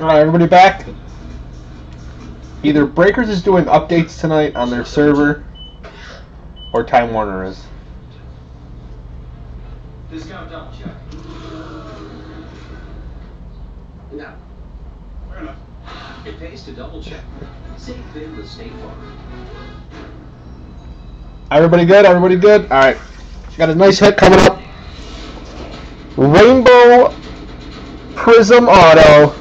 Alright, everybody back? Either Breakers is doing updates tonight on their server, or Time Warner is. Discount double check. No. Fair enough. It pays to double check. Save big with State Farm. Everybody good? Everybody good? Alright. Got a nice hit coming up. Rainbow Prizm Auto.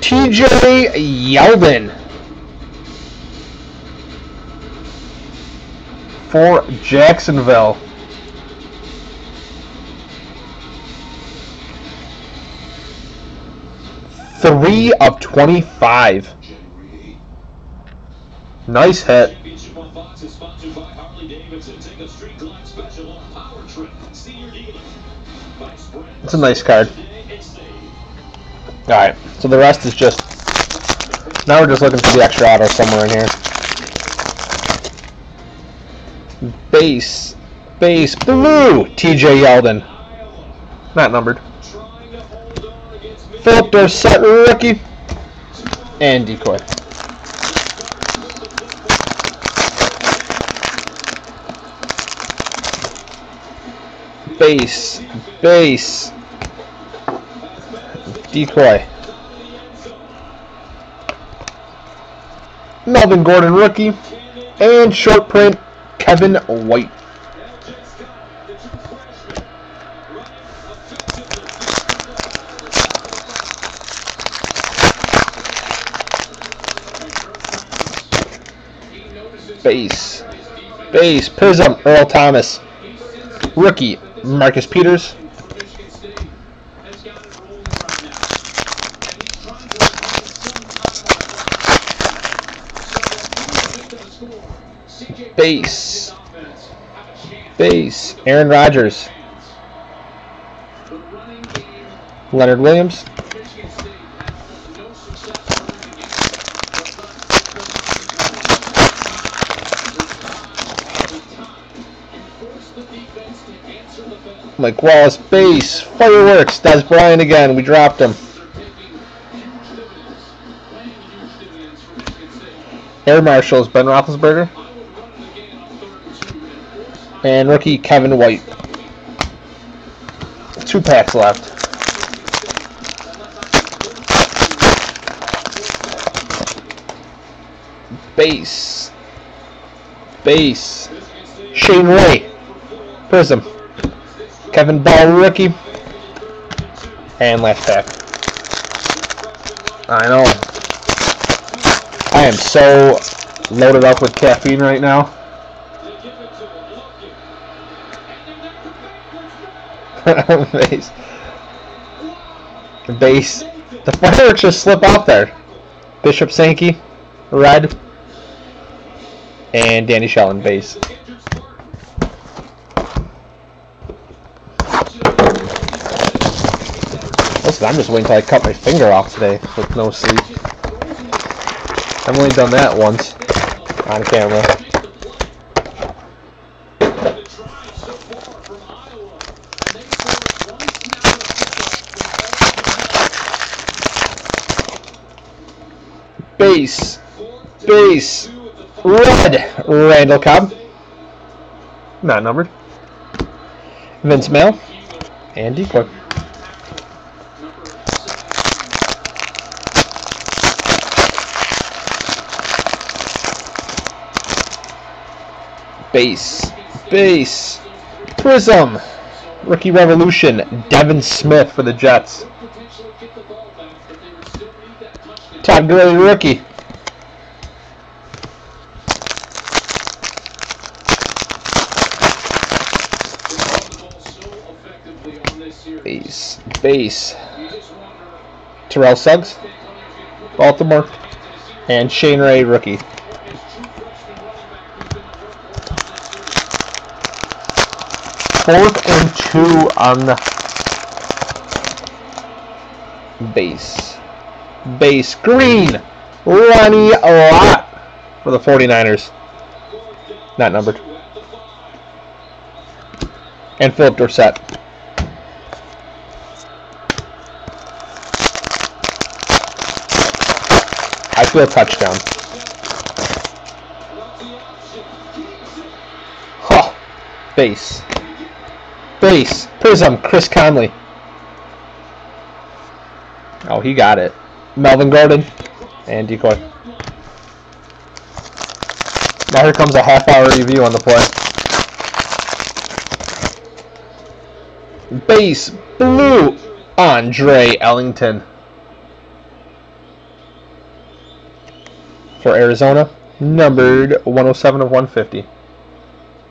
TJ Yeldon. For Jacksonville. Three of 25. Nice hit. It's a nice card. Alright, so the rest is just. Now we're just looking for the extra auto somewhere in here. Base. Base. Blue! TJ Yeldon. Not numbered. Philip Dorsett, rookie. And decoy. Base. Base. Decoy. Melvin Gordon, rookie. And short print, Kevin White. Base. Base. Prizm. Earl Thomas. Rookie. Marcus Peters. Michigan State has got it rolling right now. And he's trying to overcome some time on CJ Base. Base. Aaron Rodgers. Leonard Williams. Mike Wallace. Base. Fireworks. That's Brian again. We dropped him. Air Marshals. Ben Roethlisberger. And rookie Kevin White. Two packs left. Base. Base. Shane Ray. Prizm. Kevin Ball, rookie. And last pack. I know. I am so loaded up with caffeine right now. Base. Base. The fireworks just slip off there. Bishop Sankey, red. And Danny Shelton, base. Listen, I'm just waiting until I cut my finger off today with no sleep. I've only done that once on camera. Base. Base. Red. Randall Cobb. Not numbered. Vince Mayle. And decoy. Base. Base. Prizm. Rookie Revolution. Devin Smith for the Jets. Todd Gurley, rookie. Base. Base. Terrell Suggs. Baltimore. And Shane Ray, rookie. Fourth and two on the base. Base. Green. Ronnie Lott for the 49ers. Not numbered. And Philip Dorsett. Touchdown. Huh. Base. Base. Prizm. Chris Conley. Oh, he got it. Melvin Gordon. And decoy. Now here comes a half hour review on the play. Base blue Andre Ellington for Arizona, numbered 107 of 150.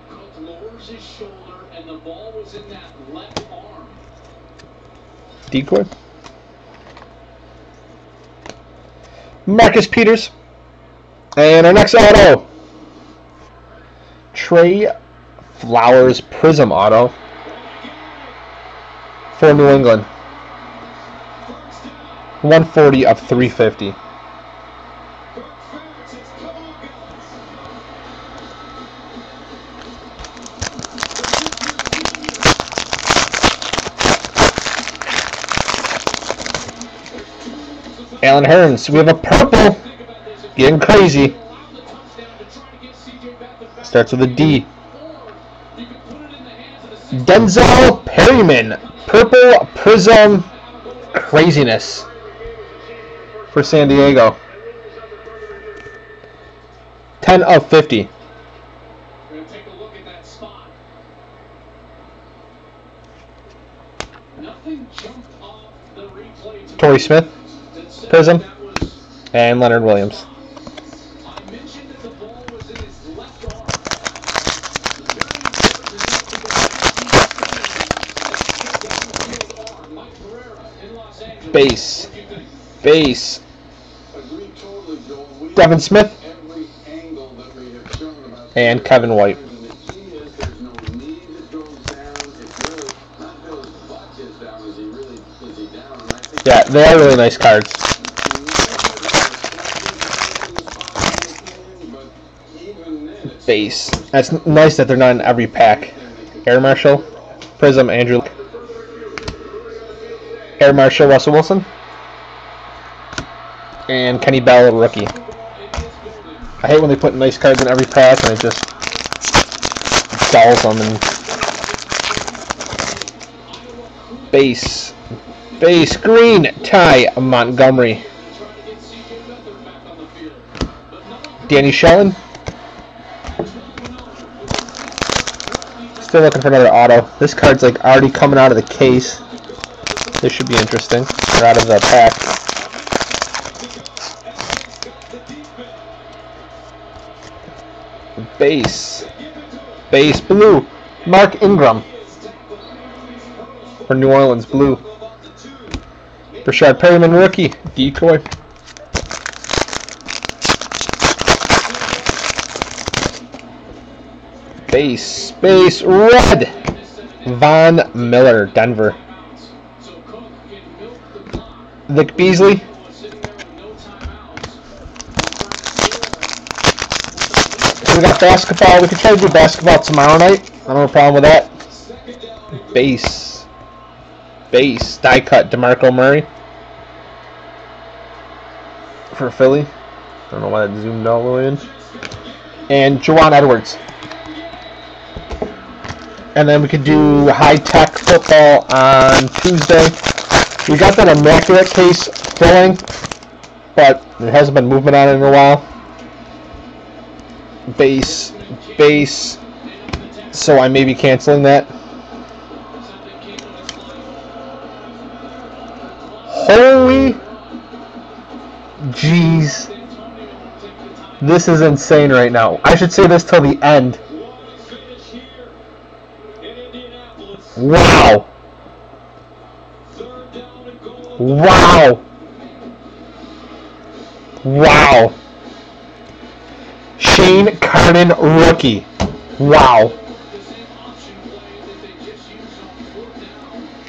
Cook lowers his shoulder, and the ball was in that left arm. Decoy. Marcus Peters. And our next auto. Trey Flowers Prizm Auto for New England. 140 of 350. Allen Hurns. We have a purple. Getting crazy. Starts with a D. Denzel Perryman. Purple Prizm Craziness for San Diego. 10 of 50. We're going to take a look at that spot. Nothing jumped off the replay. Torrey Smith Prizm. and Leonard Williams. Base. Base. Devin Smith and Kevin White. Yeah, they are really nice no need to throw down. It's really not Bill's butt is down. Is he really is he down? And I think Yeah, they are really nice cards. but even then, it's Base. That's nice that they're not in every pack. Air Marshal, Prizm, Andrew. Air Marshal, Russell Wilson. And Kenny Bell, rookie. I hate when they put nice cards in every pack and it just dulls them and base. Base green Ty Montgomery. Danny to Still looking for another auto. This card's like already coming out of the case. This should be interesting. Or out of the pack. Base. Base blue. Mark Ingram. For New Orleans blue. Breshad Perriman rookie. Decoy. Base. Base red. Von Miller, Denver. Vic Beasley. We got basketball. We could try to do basketball tomorrow night. I don't have a problem with that. Base. Base. Die cut. DeMarco Murray. For Philly. I don't know why that zoomed all the way in. And Jawan Edwards. And then we could do high tech football on Tuesday. We got that immaculate case filling, but there hasn't been movement on it in a while. Base, base. So I may be canceling that. Holy jeez. This is insane right now. I should say this till the end. What a finish here in Indianapolis. Wow. Wow. Wow. Shane Carnan rookie. Wow.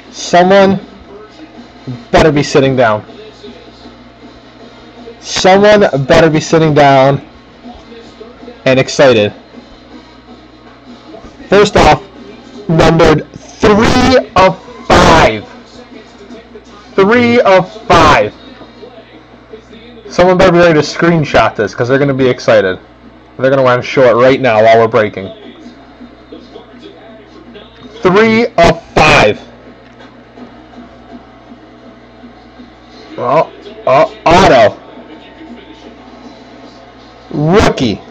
Someone better be sitting down. Someone better be sitting down, and excited. First off, numbered of five. Three of five. Someone better be ready to screenshot this because they're going to be excited. They're going to want to show it right now while we're breaking. Three of five. Oh, oh, auto. Rookie.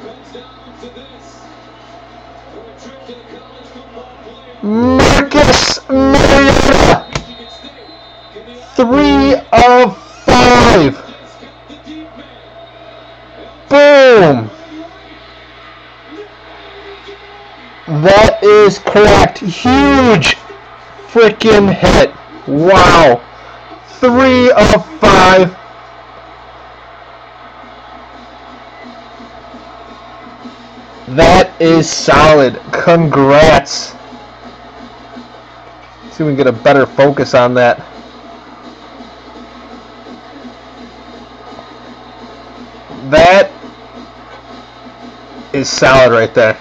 Marcus Mariota. Three of five. Boom. That is correct. Huge freaking hit. Wow. Three of five. That is solid. Congrats. See if we can get a better focus on that. That is solid right there.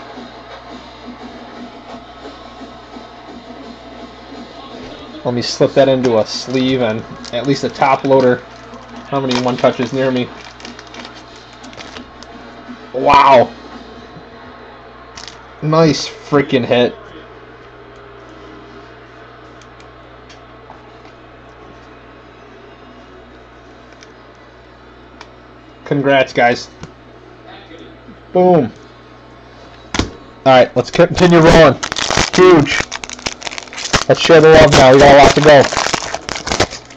Let me slip that into a sleeve and at least a top loader. How many one touches near me? Wow. Nice freaking hit. Congrats, guys. Boom. Alright, let's continue rolling. Huge. Let's share the love now. We got a lot to go.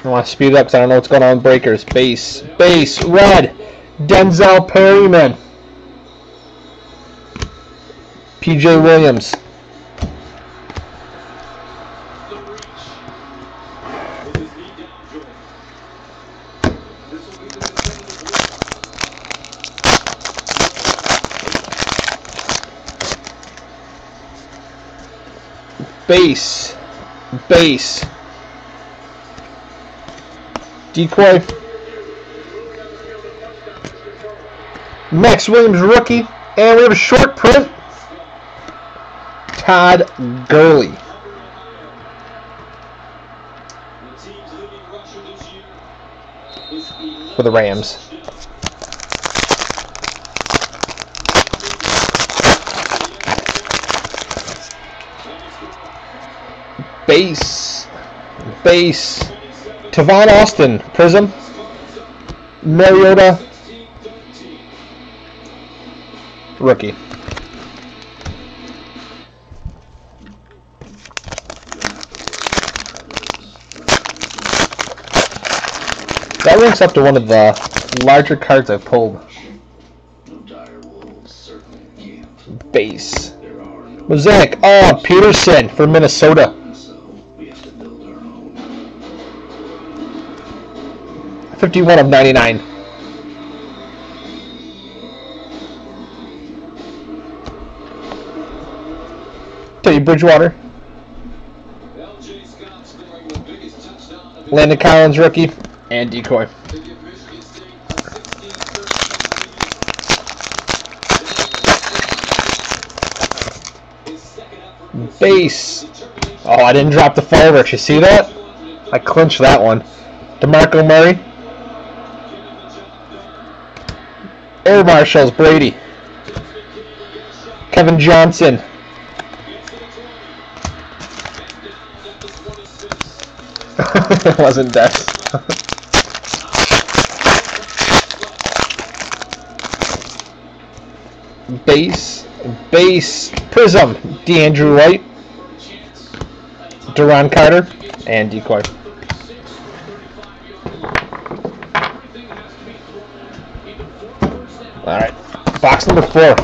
I want to speed up because I don't know what's going on breakers. Base. Base. Red. Denzel Perryman. PJ Williams. Base. Base. Decoy. Maxx Williams rookie. And we have a short print. Todd Gurley. The team's leading rusher this year is 11 For the Rams. Base. Base. Tavon Austin. Prizm. Mariota. Rookie. That ranks up to one of the larger cards I've pulled. Base. Mosaic. Oh, ah, Peterson for Minnesota. 51 of 99. Teddy Bridgewater. LJ Scott scoring the biggest touchdown of his Landon Collins, rookie. And decoy. to give Michigan State a 16-13 lead. His second effort was Base. Oh, I didn't drop the fireworks. You see that? I clinched that one. DeMarco Murray. Air Marshals, Brady. Kevin Johnson. it wasn't Dex. base, base, Prizm, DeAndrew White, Duron Carter, and decoy. Box number four.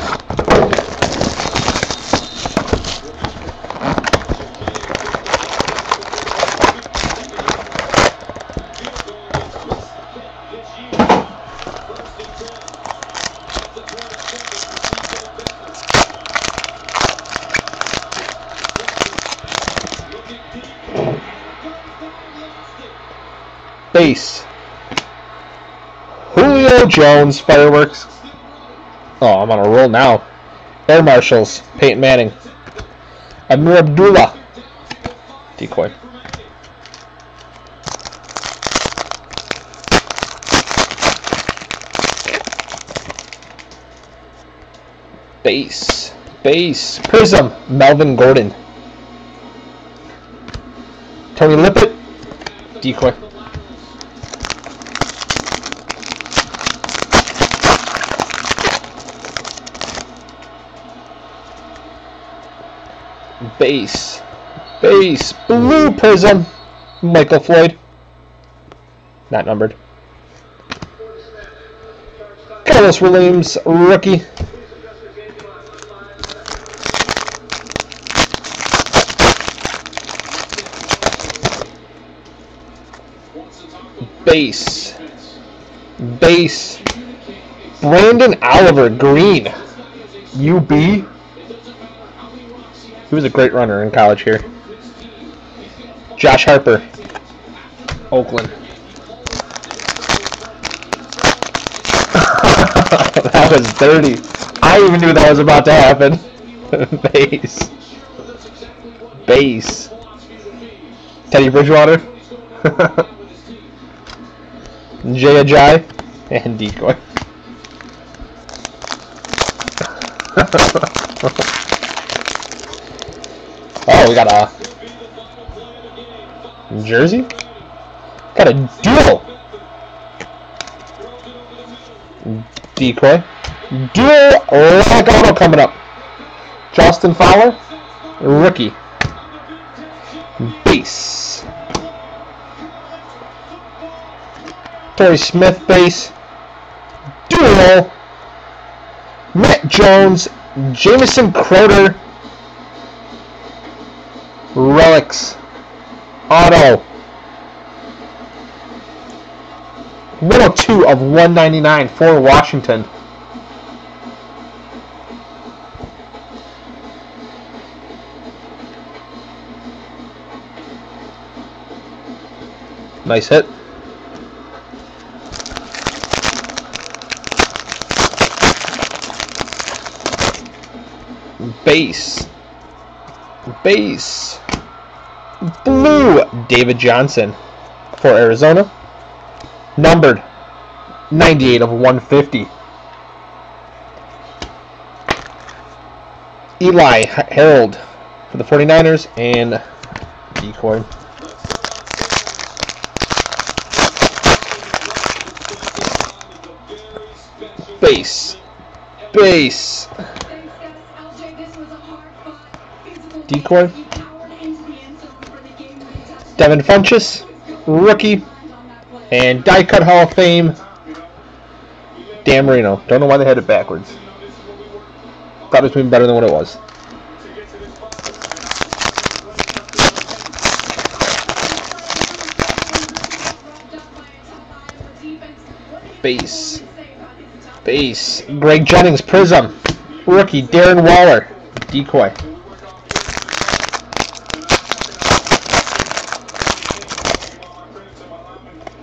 Base. Julio Jones, fireworks. Oh, I'm on a roll now. Air Marshals, Peyton Manning. Ameer Abdullah. Decoy. Base. Base. Prizm. Melvin Gordon. Tony Lippett. Decoy. Base. Base. Blue Prizm. Michael Floyd. Not numbered. Carlos Williams, rookie. Base. Base. Branden Oliver, green. UB. He was a great runner in college here. Josh Harper, Oakland. that was dirty. I even knew that was about to happen. Base. Base. Teddy Bridgewater. Jay Ajayi. And Decoy. Oh, we got a jersey? Got a duel. Decoy. Dual leg auto coming up. Justin Fowler, rookie. Base. Torrey Smith base. Dual. Matt Jones, Jamison Crowder. Relics. Auto. 102 of 199 for Washington. Nice hit. Base. Base. Blue. David Johnson for Arizona. Numbered 98 of 150. Eli Harold for the 49ers and decoy. Base. Base. Decoy. Devin Funchess, rookie. And die cut Hall of Fame, Dan Marino. Don't know why they had it backwards. Thought it was being better than what it was. Base. Base. Greg Jennings, Prizm. Rookie, Darren Waller. Decoy.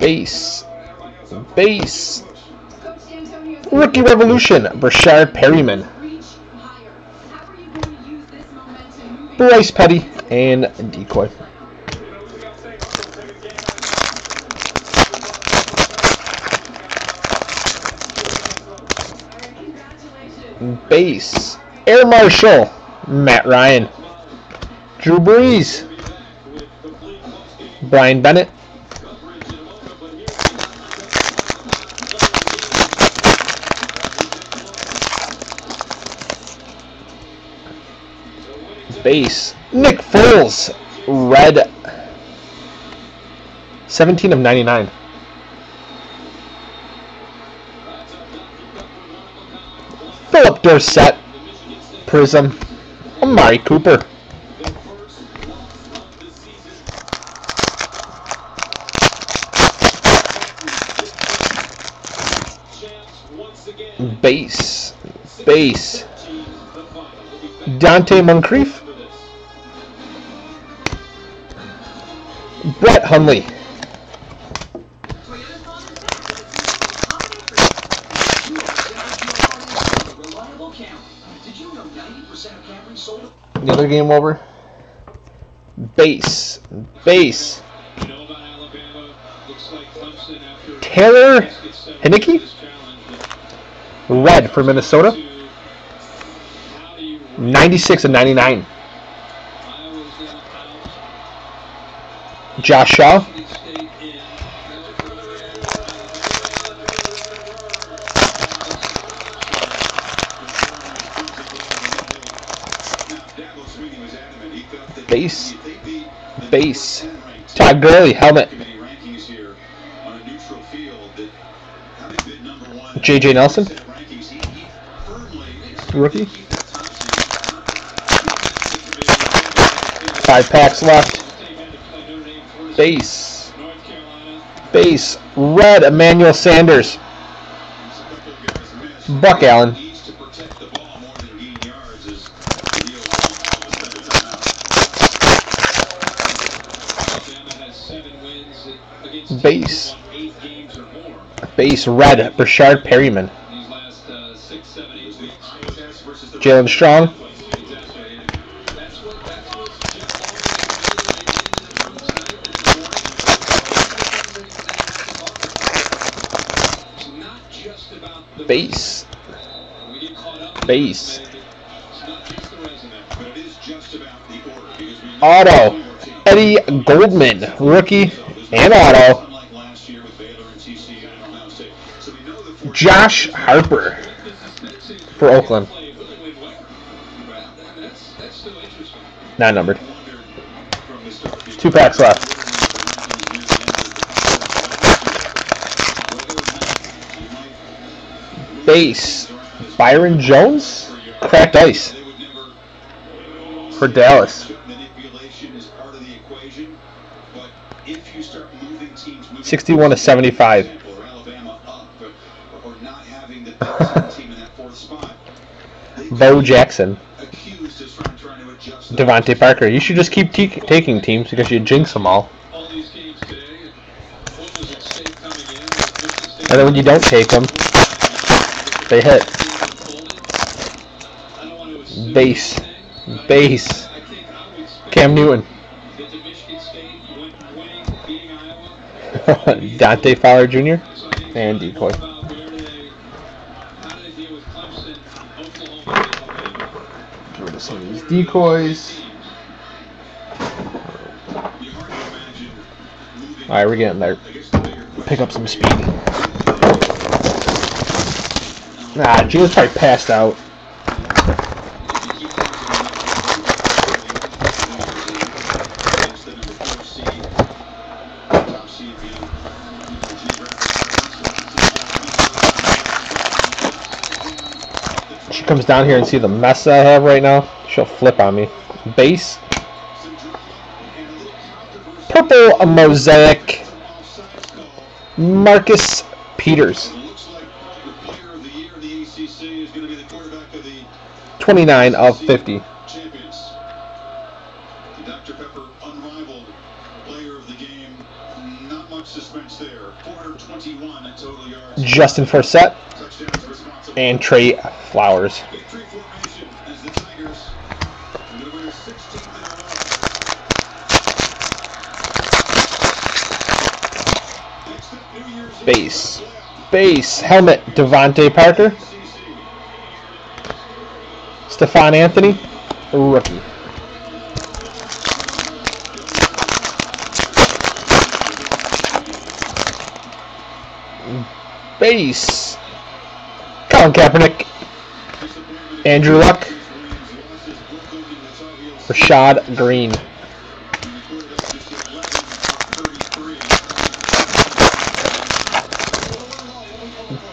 Base. Base. Rookie Revolution, Breshad Perriman. Bryce Petty and Decoy. Base. Air Marshal, Matt Ryan. Drew Brees. Brian Bennett. Base. Nick Foles. Red. 17 of 99. Philip Dorsett. Prizm. Amari Cooper. Base. Base. Donte Moncrief. Sold The other game over. Base. Base. Taylor but Red for Minnesota. 96 and 99. Field, Base. Base. been number one J.J. Nelson? Rookie. Five packs left. State had to play Notre Dame, Florida State, Base. Base. Red Emmanuel Sanders. Buck Allen. Needs Base red. the Perryman. Jalen than gain yards as the deal was a timeout. Alabama has seven wins against teams Base. who won eight games or more Base. Red. Breshad Perriman. these last uh, six, seven, eight weeks. versus the Jaelen Strong. Exactly. And That's what that's what Jeff Long It's not just about the Base. We get caught up in Base. the resume, but It's not just the resume. But it is just about the order because we know Auto. your team. Eddie Goldman. Rookie. And auto. Unlike last year with Baylor and TCU and Ohio State. So we know the four- Josh Harper. For Oakland. Play Willie Wade Ware. Well, I mean, that's that's still interesting. Not numbered. Two packs left. Base. Byron Jones. Cracked ice. For Dallas. 61 to 75. or Alabama up or, or not having the top team in that fourth spot, they could Bo Jackson. DeVante Parker. You should just keep te- taking teams because you jinx them all. And then when you don't take them, they hit. I don't want to assume Base. Base. I think I would expect Cam Newton. that the Michigan State went winning, beating Iowa. Dante Fowler Jr. So I think And decoy. about where do they- how do they deal with Clemson, Oklahoma, and Alabama? Get rid of some of these decoys. Alright, we're getting there. Pick up some speed. Nah, Gino's probably passed out. Comes down here and see the mess I have right now. She'll flip on me. Base. Purple mosaic. Marcus Peters. Looks like the player of the year in the ACC is going to be the quarterback of the 29 of 50. Dr. Pepper unrivaled player of the game. Not much suspense there. 421 in total yards. Justin Forsett. And Trey Flowers. Victory formation as the Tigers are going to win their 16th in a row. Next up, New Year's Eve, Base. Base. Helmet. DeVante Parker. Stephone Anthony. Rookie. Base. Colin Kaepernick. Andrew Luck. Rashad Greene.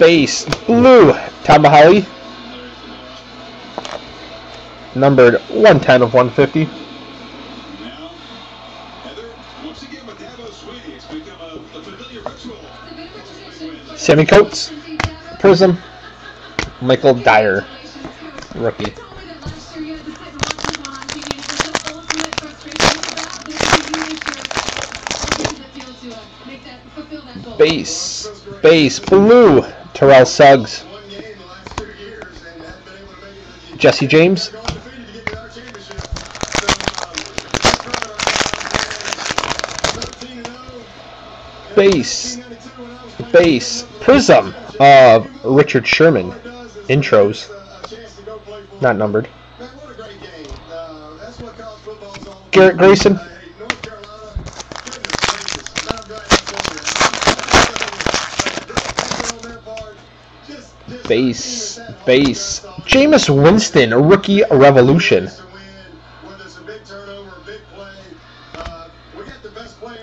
Base. Blue. Tamahawi. Numbered 110 of 150. Now, Heather, once again with Dabo Swinney, it's become a, a familiar ritual. Sammie Coates. Prizm. Michael Dyer. Rookie. Base. Base. Blue. Terrell Suggs. Jesse James. They're going undefeated to get to our championship. So, 13 and 0. Base. 1992 when I was playing Base. Prizm of Richard Sherman intros, not numbered. Garrett Grayson. Base, base. Jameis Winston, rookie revolution.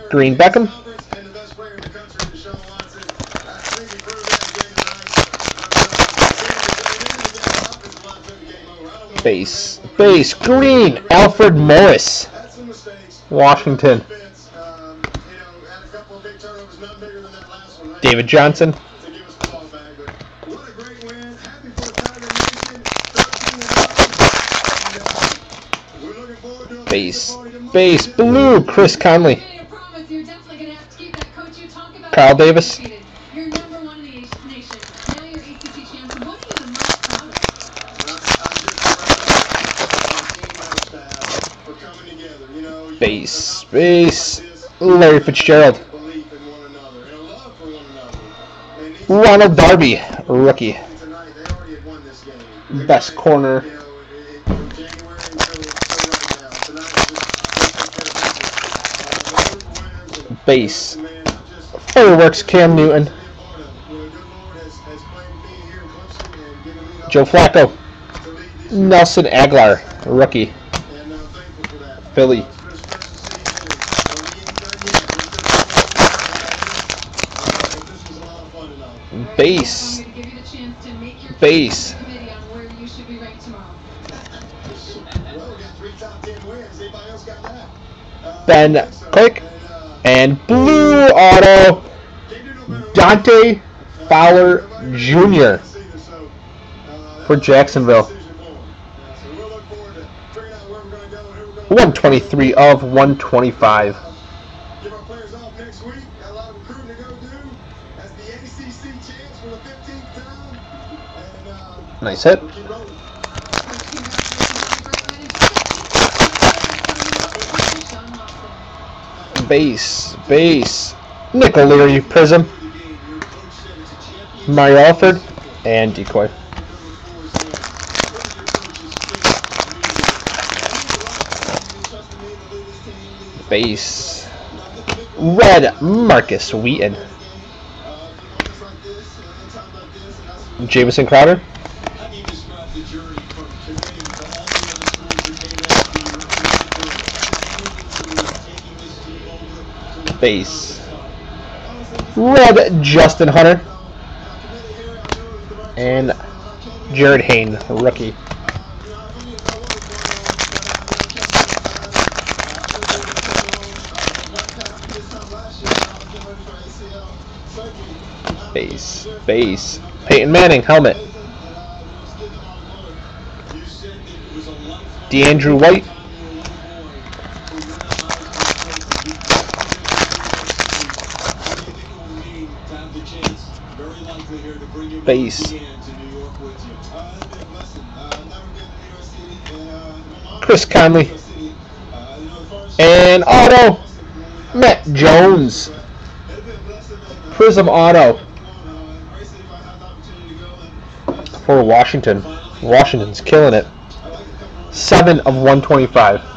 Green Beckham. Base. Base. Green. Alfred Morris. Washington. David Johnson. Base. Base. Blue. Chris Conley. Kyle Davis. Base, base. Larry Fitzgerald. Ronald Darby, rookie. Best corner. Base. Fireworks, Cam Newton. Joe Flacco. Nelson Agholor, rookie. Philly. base base then click and blue auto Dante Fowler Jr. for Jacksonville. 123 of 125. Nice hit. Base, base. Nick O'Leary, Prizm. Mario Alford, and Decoy. Base. Red, Markus Wheaton. Jamison Crowder. face. Red Justin Hunter. And Jared Hain, rookie. Base, base. Peyton Manning, helmet. DeAndrew White. space. Chris Conley and Auto Matt Jones. Prizm Auto for Washington. Washington's killing it. 7 of 125.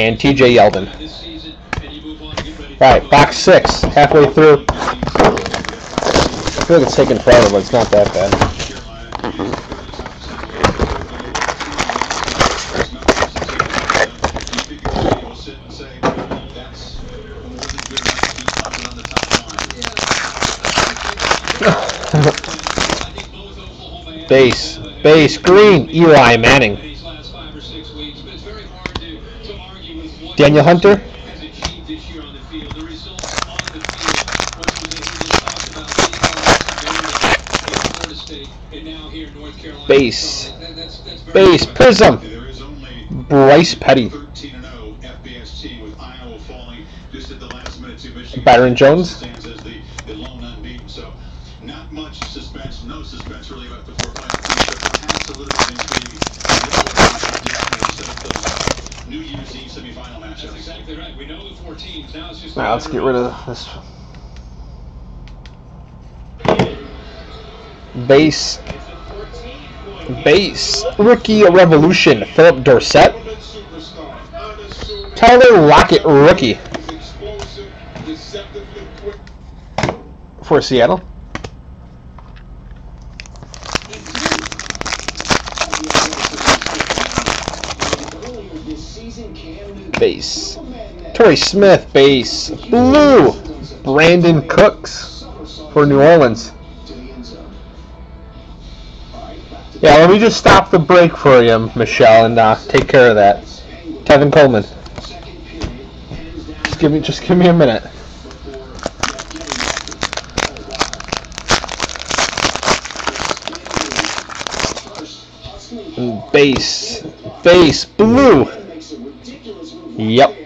and TJ Yeldon. This season, and you move on to get ready All right, box six, halfway through. I feel like it's taking forever, but it's not that bad. Base, base, green, Eli Manning. these last five or six weeks, but it's very hard to, to argue with what Daniel Hunter? has achieved this year on the field. The results on the field, what was it we just talked about, Seahawks, Maryland, in Florida State, and now here in North Carolina. Base. So that- that's, that's very Base. Prizm, There is only Bryce Petty, 13 and get rid of this. Base, base, rookie revolution, Philip Dorsett, Tyler Lockett, rookie for Seattle. Base, Torrey Smith, base, blue, Brandin Cooks for New Orleans. Yeah, let me just stop the break for you, Michelle, and uh, take care of that. Tevin Coleman. Just give me, just give me a minute. Base, base, blue Yep.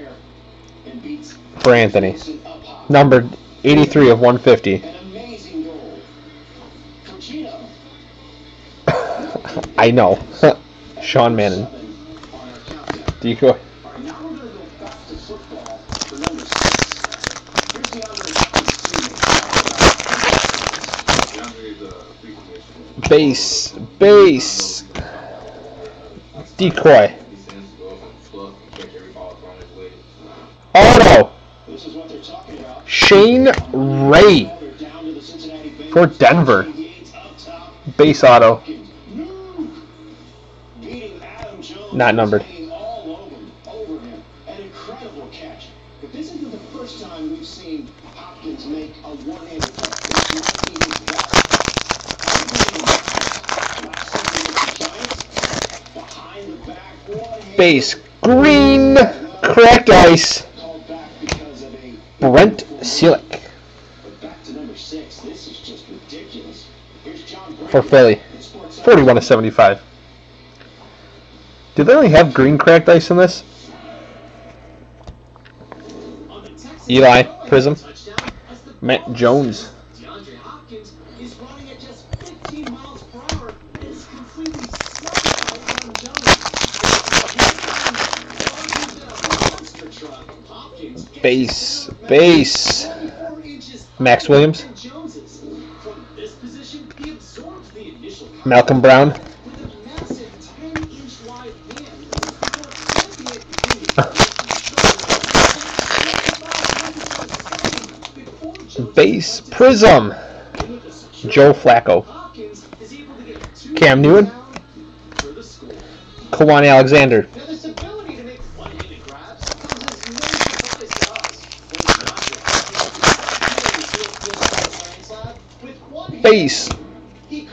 For Anthony. Numbered 83 of 150. An amazing goal. Cucino. I know. Sean Mannion. Seven on our countdown. Decoy. All right, now Shane Ray for Denver. Base auto. Not numbered. Base green. Cracked ice. Here's John for Philly. 41 to 75. Do they only have green cracked ice in this? Eli, Prizm, Matt Jones. DeAndre Hopkins is running at just 15 miles per hour and is completely stuck by Adam Jones. Monster truck. Hopkins gets Base, base. Maxx Williams. Malcolm Brown. with a massive 10-inch wide hand before Base Prizm. Joe Flacco. Cam Newton. Kwon Alexander. Now, this ability to make one-handed grabs comes as no surprise to us. When DeAndre Hopkins with one hand, Base.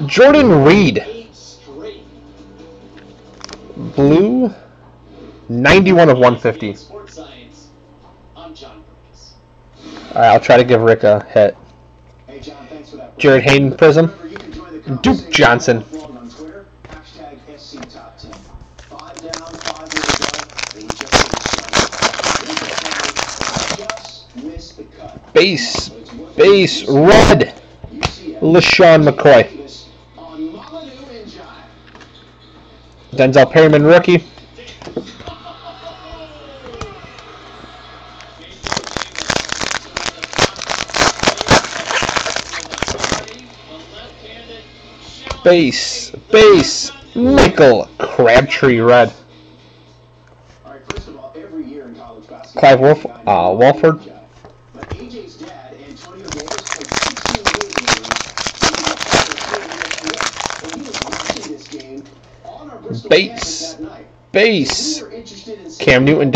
Jordan Reed. Blue. 91 of 150. Sports Science. I'm John Brenkus. Alright, I'll try to give Rick a hit. Jared Hayden Prizm. Duke Johnson. on Twitter, hashtag SC Top 10. Five down, five more to go. They just didn't strike. Here's a play, just missed the cut. Base. Base. Red. LeSean McCoy. Davis on Mamadou Njai. Denzel Perryman rookie. Base. Base. Michael Crabtree red. All right, first of all, every year Clive Wolf, uh, Walford. At this. Cam Newton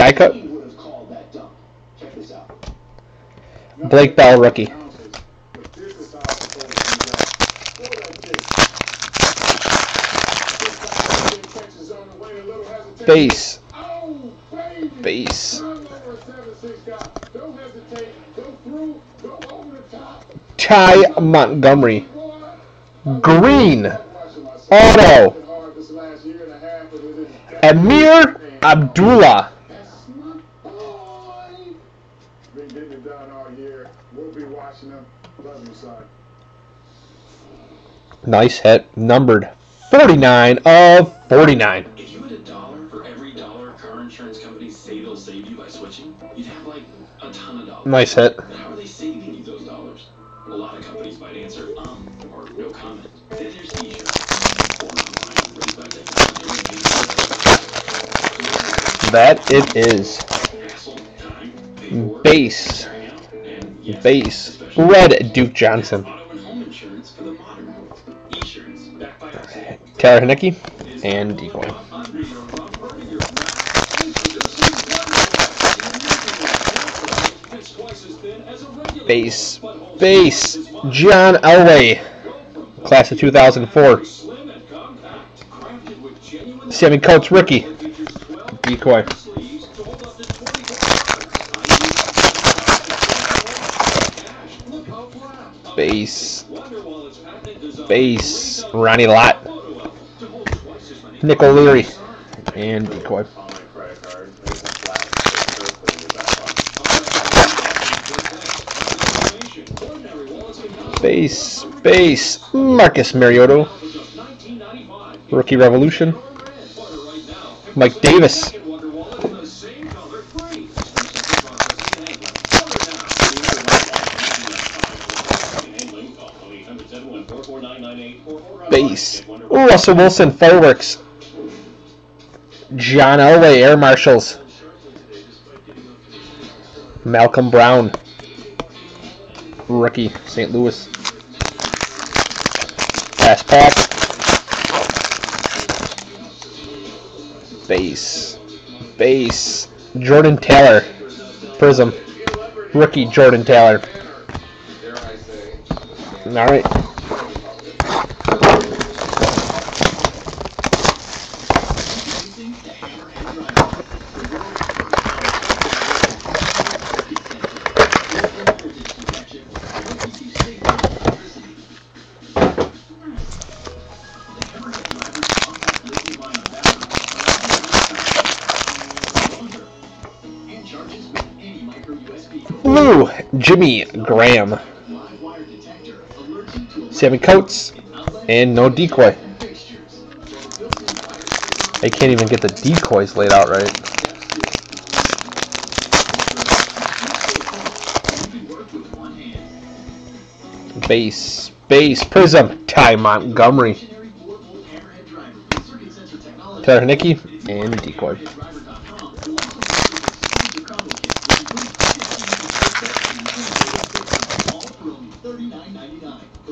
the way, a little hesitation. Base. Base. Turn over a 7-6 guy. Don't hesitate. Go through. Go over the top. Ty Montgomery. Green. Auto. Been hard this last year and a half, but it is- Ameer Abdullah. That's my boy. Been getting it done all year. We'll be watching them. Love you, son. Nice hit. Numbered 49 of 49. If you had a dollar for every dollar car insurance companies say they'll save you by switching, you'd have like a ton of dollars. Nice hit. But how are they saving you those dollars? A lot of companies might answer That it is. Base. Base. Red Duke Johnson. Taylor Heinicke. And decoy. Base. Base. John Elway. Class of 2004. Sammie Coates, rookie. Decoy. Base. Base. Ronnie Lott. Nick O'Leary. And decoy. Base. Base. Marcus Mariota. Rookie Revolution. Mike Davis. Base. Ooh, Russell Wilson, fireworks. John Elway, Air Marshals. Malcolm Brown. Rookie, St. Louis. Pass pack. Base. Base. Jordan Taylor. Prizm. Rookie Jordan Taylor. Alright. Blue, Graham. Sammie Coates, and no decoy. I can't even get the decoys laid out right. Base, base, prizm, Ty Montgomery. Taylor Heinicke, and decoy. Base. Joe Flacco. Numbered 19 of 99 for Baltimore. been anxious since the Giants picked this uh, lifelong team. He's a phenomenal talent. It's something that he works on. He's a playmaker.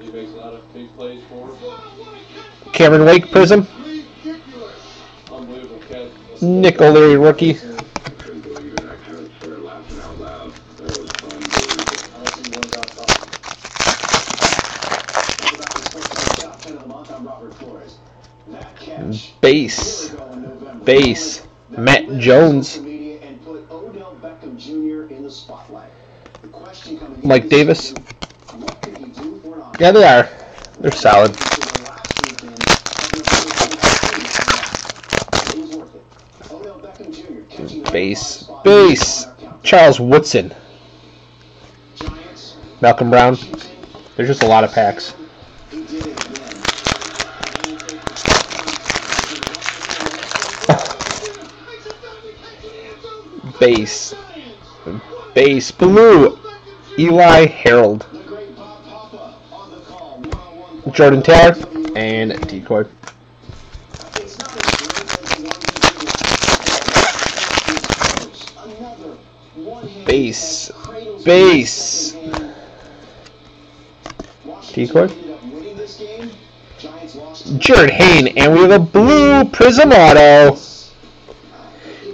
He makes a lot of big plays for us. Cameron Wake, Prizm. Nick O'Leary, rookie. Could he do for an offense? Yeah, they are. They're solid. Base. Base. Charles Woodson. Malcolm Brown. There's just a lot of packs. base base blue Eli Harold Jordan Taylor and decoy. Base. Base. Decoy. Jared Hain, and we have a blue Prizm Auto.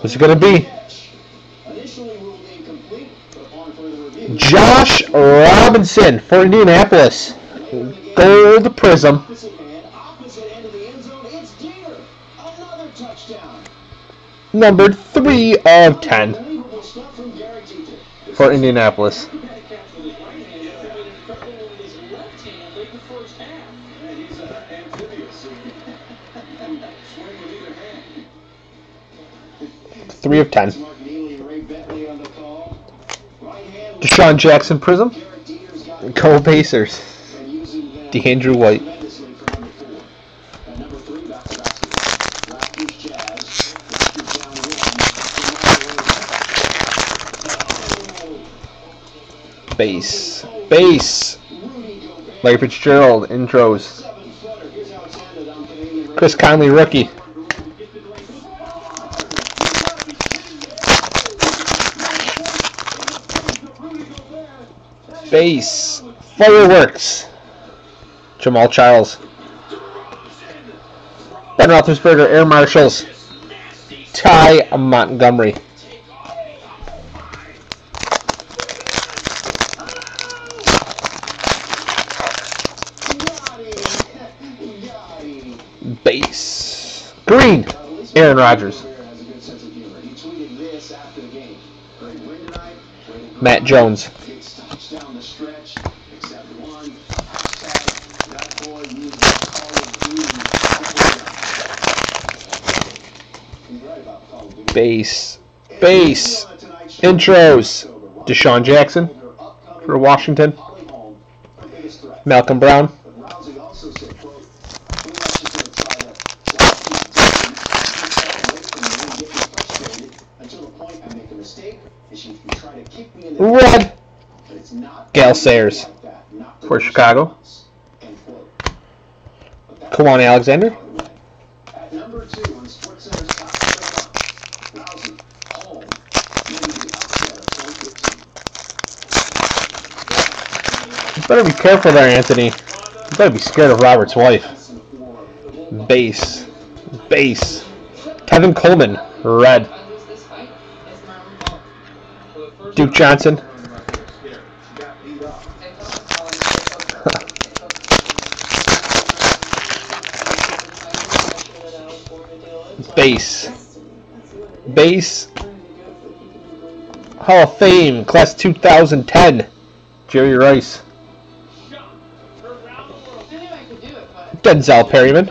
What's it going to be? Josh Robinson for Indianapolis. Gold Prizm. Numbered 3 of 10 for Indianapolis. three of ten. DeSean Jackson Prizm. Cole Pacers. DeAndre White. Base. Base. Larry Fitzgerald intros. Chris Conley rookie. Base. Fireworks. Jamaal Charles. Ben Roethlisberger, Air Marshals. Ty Montgomery. Base. Green. Aaron Rodgers. Matt Jones. Base, base, intros. DeSean Jackson for Washington. Malcolm Brown. Red. Gail Sayers for Chicago. Come on, Alexander Better be careful there, Anthony. You better be scared of Robert's wife. Base. Base. Tevin Coleman, red. Duke Johnson. Base. Base. Hall of Fame, class 2010. Jerry Rice. Denzel Perryman.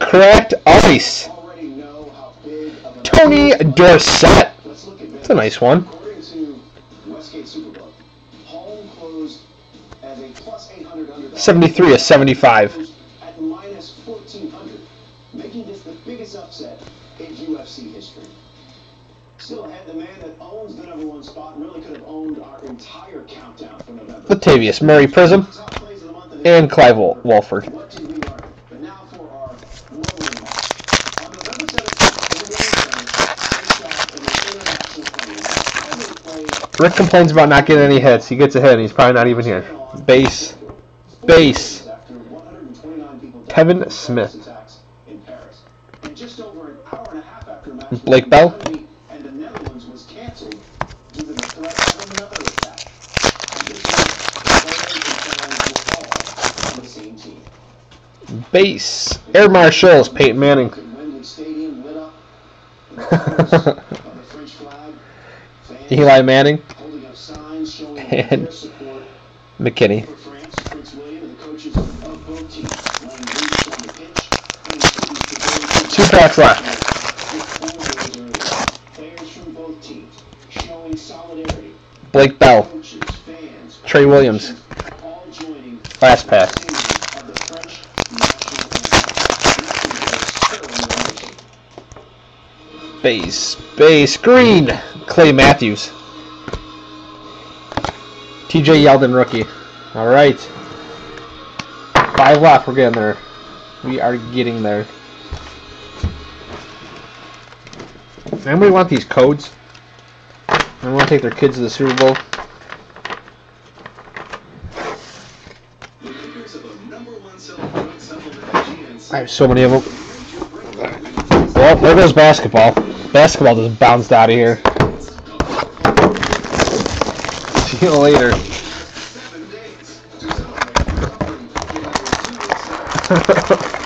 Correct ice. Tony Dorsett. That's a nice one. Seventy-three or seventy-five. Latavius Murray Prizm, and Clive Walford. Rick complains about not getting any hits. He gets a hit and he's probably not even here. Base. Base. Kevin Smith. Blake Bell. Boots on the pitch. Manning. tribute to those who Two packs left. Players from both teams showing solidarity. Blake Bell. Trey Williams. politicians, all joining Last pack. the singing of the French national anthem. Base. Base. Green. Clay Matthews. TJ Yeldon, rookie. Alright. Five left. We're getting there. We are getting there. Anybody want these codes? I want to take their kids to the Super Bowl. I have so many of them. Well, there goes basketball. Basketball just bounced out of here. See you later.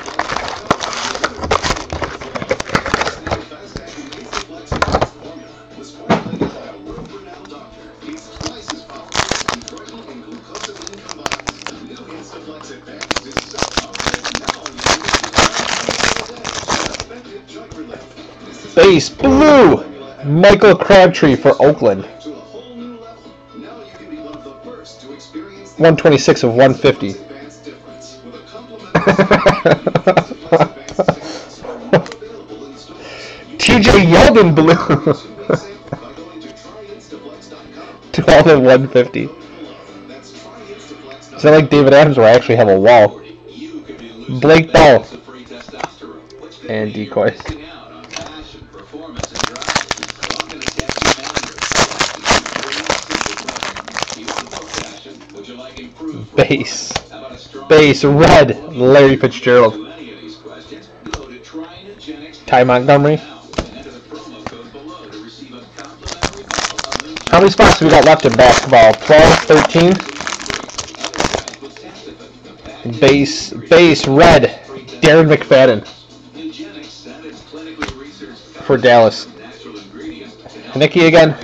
stickers are now available in stores. You TJ Yeldon blue. can save by going to tryinstaflex.com. 12 of 150. Is that like David Adams where I actually have a wall? Blake Bell. of And mean decoy. You're missing out on passion, performance, and drive. So I'm gonna test you boundaries. Keep the book passion. Would you like improved Base. Base red. Larry Fitzgerald. Ty Montgomery. How many spots do we got left in basketball? 12, 13? Base. Base red. Darren McFadden for Dallas. Nicky again.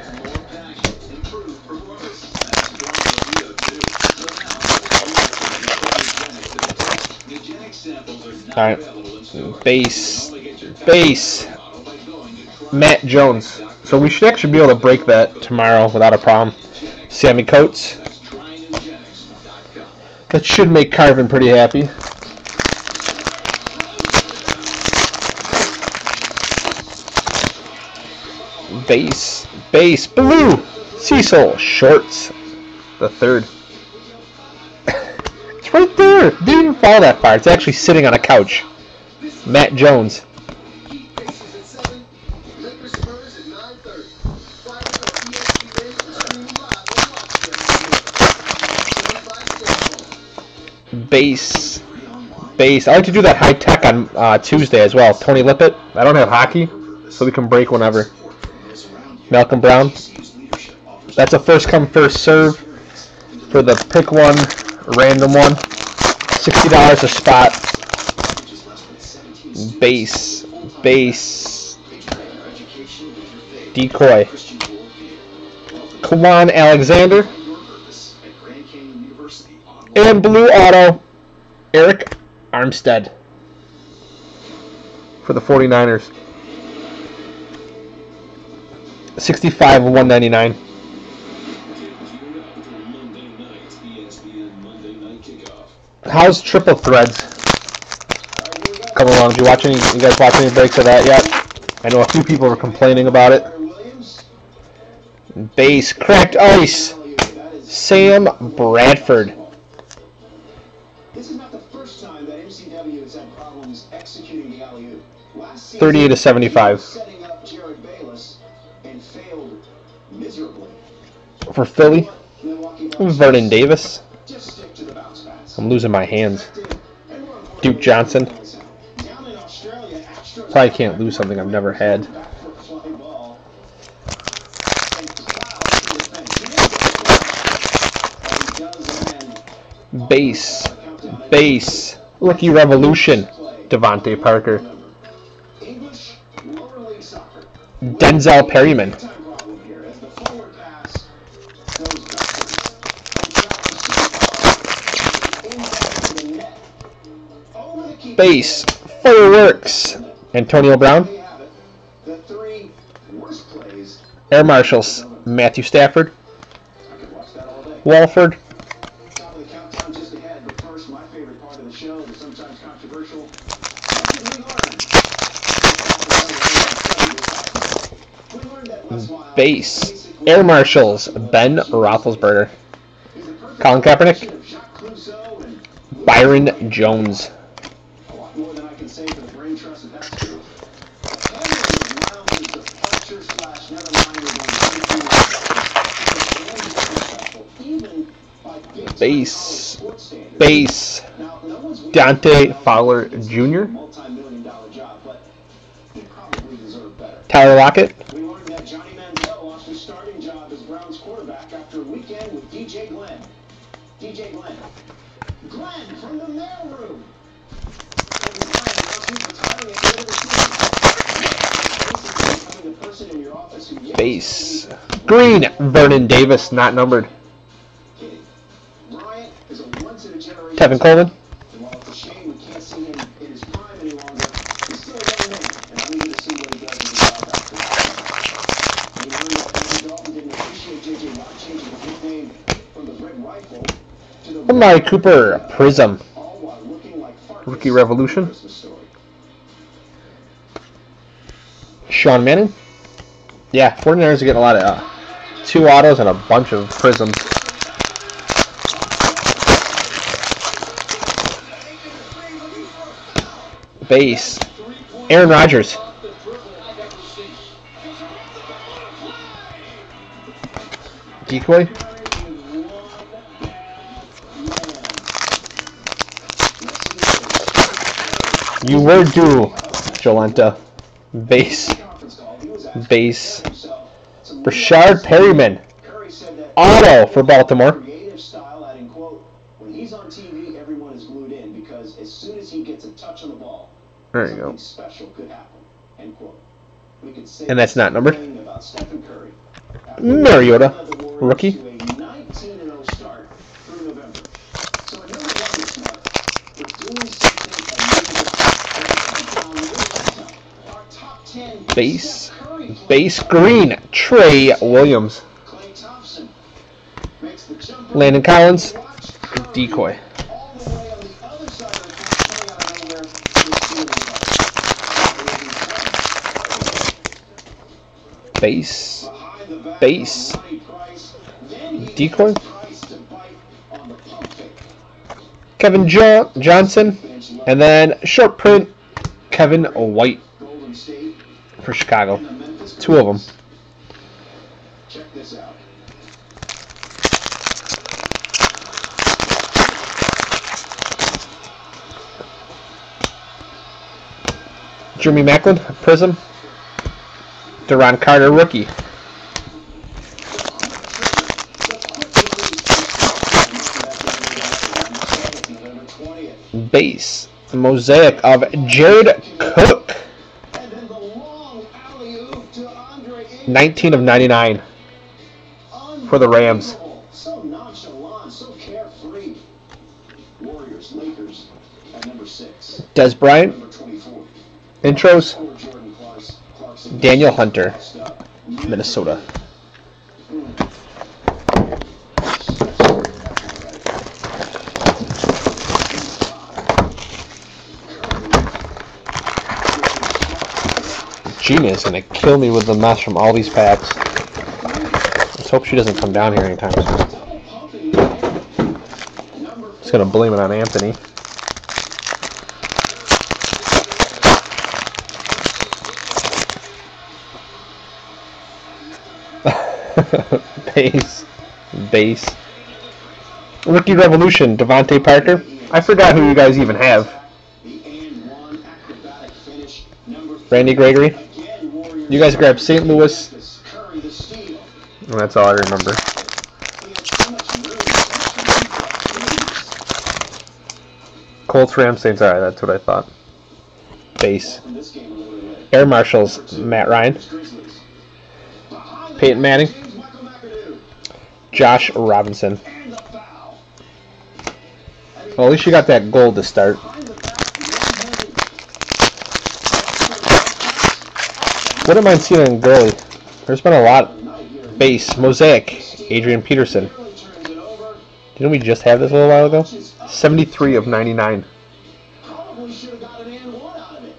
Stores. Base. Base. Matt Jones. So we should actually be able to break that tomorrow without a problem. Sammie Coates. That should make Carvin pretty happy. Base. Base. Blue. Cecil. Shorts. The third. Right there. Didn't even fall that far. It's actually sitting on a couch. Matt Jones. Heat faces at 7, Lakers Spurs at 9.30. Friday on ESPN and stream live on Watch Base. Base. I like to do that high tech on uh, Tuesday as well. Tony Lippett. I don't have hockey, so we can break whenever. Malcolm Brown. That's a first come first serve for the pick one, random one. Sixty dollars a spot. Base. Base. Decoy. Kwon Alexander. And blue auto. Arik Armstead. For the 49ers. 65 of 199. How's Triple Threads coming along? Did you watch any? You guys watch any breaks of that yet? I know a few people were complaining about it. Base cracked ice. Sam Bradford. This is not the first time that MCW has had problems executing the alley-oop. Season, 38 to 75. he was setting up Jerryd Bayless and failed miserably. For Philly, Vernon Davis. I'm losing my hands. Duke Johnson. Probably can't lose something I've never had. Base. Base. Lucky Revolution, DeVante Parker. Denzel Perryman. What fireworks. Antonio Brown. Air Marshals, Matthew Stafford. Walford. Base. Air Marshals. Ben Roethlisberger. Colin Kaepernick. Byron Jones. A lot more than I can say for the brain trust that that's true. Henry Miles' departure slash never mind we're going to even by big time Base. college sports standards. Base. Now, no one's Dante Fowler Jr. Multi-million dollar job, but he probably deserved better. Tyler Lockett. We learned that Johnny Manziel lost his starting job as Browns quarterback after a weekend with DJ. DJ from the mailroom. Base. Green. Vernon Davis. Not numbered. Tevin Coleman. And while it's a shame we can't see him in his prime any longer, he's still a young man, and I'm eager to see what he does with his job after that. We learned that Andy Dalton didn't appreciate J.J. Watt changing his nickname from the Red Rifle to the Amari Cooper. Prizm. all while looking like Farkus Rookie Revolution. in the Christmas story. Sean Mannion. Yeah, 49ers are getting a lot of uh, two autos and a bunch of prizms. Base. Aaron Rodgers. Decoy. You were due, Jolenta. Base. Base. Breshad Perriman. Auto for Baltimore. Is oh smart, but doing something unusual. Our top 10 Base. Steph Curry players Base green. Trey Williams. Klay Thompson makes the jumper. Landon Collins. Decoy. all the way on the other side of the court, coming out of nowhere with shooting guard. Base. Behind the back Base. of Monty Price, then he Decoy. gets Price to bite on the pump decoy. Kevin jo- Johnson. And then short print. Kevin White for Chicago. Two of them. Check this out. Jeremy Maclin. Prizm. Deron Carter rookie. November 20th. Base. Mosaic of Jared Cook. And then the long alley-oop to Andre Iguodala. 19 of 99 for the Rams. So nonchalant, so carefree. Warriors, Lakers at number six. Dez Bryant. 24. Intros. Danielle Hunter. Minnesota. Gina is gonna kill me with the mess from all these packs. Let's hope she doesn't come down here anytime soon. Just gonna blame it on Anthony. Base. Base. Rookie Revolution, DeVante Parker. I forgot who you guys even have. The and one acrobatic finish. Number Randy Gregory. You guys grabbed St. Louis. Memphis. Curry the steal. And that's all I remember. He had so much room. Colts, Rams, Saints. All right, that's what I thought. Base. From this game a little bit. Air Marshals, Matt Ryan. Grizzlies. Behind the Peyton Manning. Josh Robinson. Well, at least you got that goal to start. What am I seeing in goalie? There's been a lot. Base, Mosaic, Adrian Peterson. Didn't we just have this a little while ago? 73 of 99. Probably should have got an and one out of it.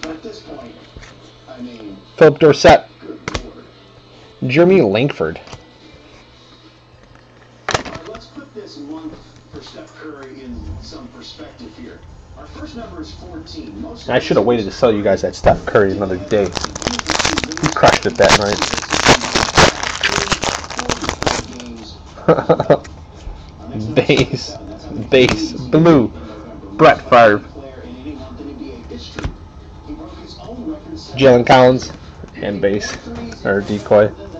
But at this point, I mean, Philip Dorsett. Jeremy Langford. Right, let's put this month for Steph Curry in some perspective here. Our first number is 14. Most I should have waited to sell you guys that Steph Curry another day. He crushed it that night. Base, base, blue, Brett Favre, Jalen Collins, and base, or decoy. Base, base,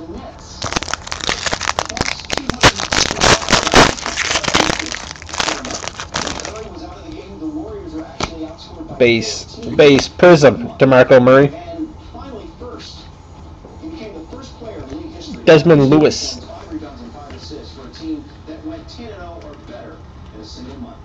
Prizm, DeMarco Murray, And finally, first, he became the first player in league history. Desmond Lewis. Five rebounds and five assists for a team that went 10 and 0 or better in a single month.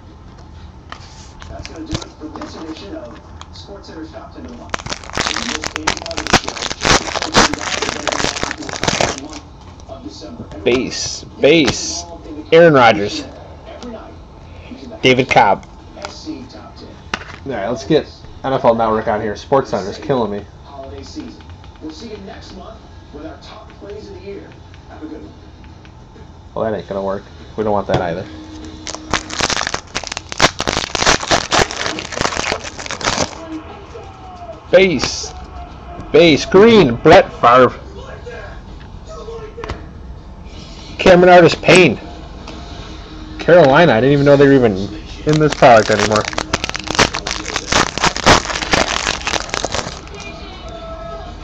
That's going to do it for this edition of SportsCenter's Top 10 to 1. If you missed any part of the show, check the program out and then go on to the month of December. And base, base, Aaron Rodgers, David Cobb. 10. Alright, let's get NFL Network on here. Sports Center is killing me. holiday season. We'll see you next month with our top plays of the year. Have a good one. Well, that ain't gonna work. We don't want that either. Base. Base. Green. Brett Favre. Cameron Artis Payne. Carolina. I didn't even know they were even in this product anymore. Base. Base. Blue. Vince Mayle. Here's up the great month of October. That, of course, was uh, very happy Kirk Cousins. Arik Armstead. After a game two touchdown. Did you like it?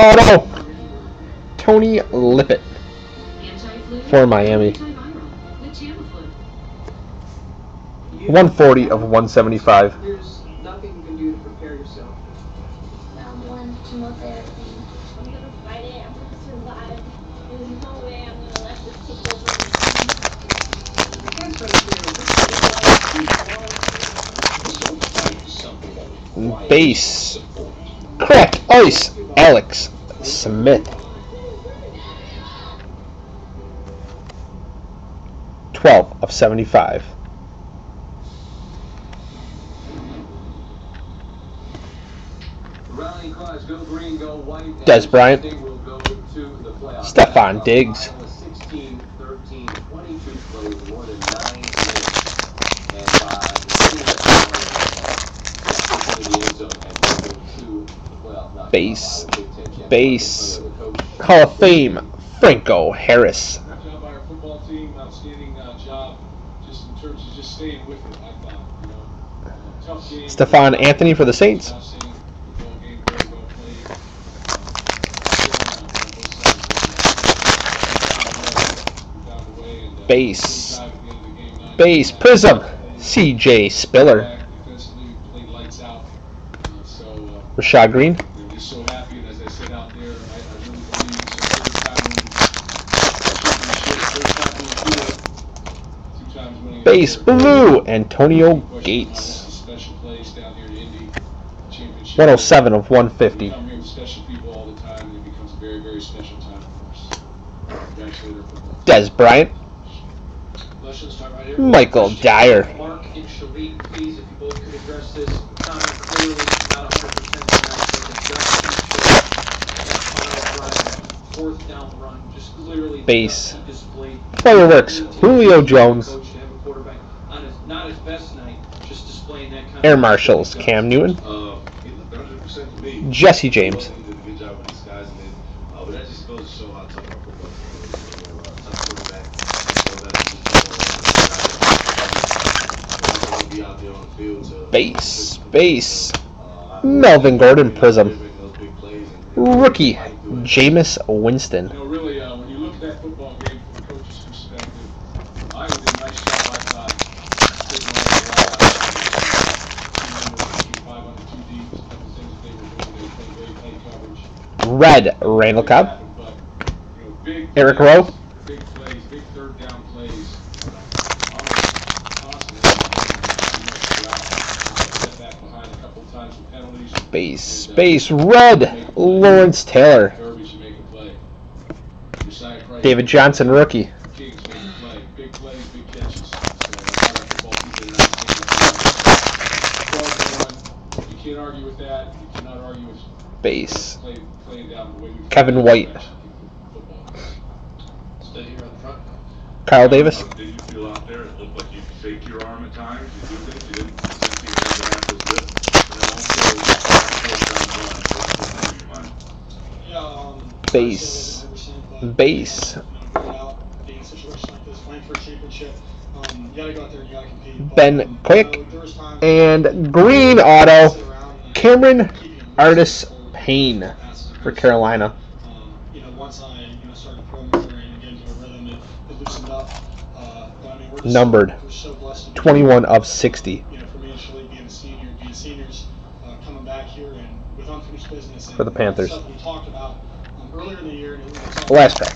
Oh no! Tony Lippett for Miami. 140 of 175. There's nothing you can do to prepare yourself. Round one, chemotherapy. I'm gonna fight it. I'm gonna survive. There's no way I'm gonna let this take over me. Cancer is Base. Cracked ice. Alex Smith. 12 of 75. Rallying cries, go green, go white. and Dez Bryant. State will go to the playoffs. Stefon Diggs. Iowa 16, 13, 22 plays, more than nine minutes. And by the team that in the end zone and go to the playoff, not Base. the Big Ten championship. Base. The coach Hall of Fame. Franco Harris. Good job by our football team, outstanding uh, job, just in terms of just staying with it, base thought, of Fame Tough Harris. Stephone Anthony for the Saints. Outstanding football game, very well played. Base. Base. Prizm. CJ Spiller. Defensively, we played lights out. Uh, So, uh, Rashad Greene. we're just so happy, and as I said out there, I, I really believe it's the third time we, third time we do it. Two times winning. it. Base. Blue. Antonio Question on Gates. this Special place down here in Indy, championship. 107 of 150. Come here with special people all the time, and it becomes a very, very special time for us. Congratulate our football. team. Dez Bryant. Michael Dyer. Mark and Sharik, please, if you both could address this. Comment clearly, not 100% tonight, but address fourth down run, just clearly. Base. Fireworks. Julio Jones. Coach to have a quarterback on his, not his best last night, just displaying that kind of Air Marshals, Cam Newton, Uh, he looked 100% to me. Jesse James. He did a good job with disguising it. Uh, but that just goes to show how tough our football team is. You know, uh, tough quarterback. So that's just all around. Be out there on the field to Base, base. Melvin Gordon, Prizm. Making those big plays and- Rookie, Jameis Winston. Red, Randall Cobb. Eric plays, Rowe. Big plays. Base, base, red, Lawrence Taylor. David Johnson, rookie. In your mind? Yeah, Base. Say that 100%, but, Base. You know, going out, being in a situation like this, playing for a championship, you gotta go out there and you gotta compete. But, Ben Quick. you know, there was times And green auto, sit around and Cameron Artis passes for. Carolina. Um, you know, once I you know started more and getting into a rhythm, it, it loosened up. Uh, but I mean, we're just Numbered. We're so blessed. to be- 21 of 60 You know, for me Shalik being a senior, being seniors, uh, coming back here and with unfinished business. And For the Panthers. Stuff we talked about um, earlier in the year. And it was all- Last drive.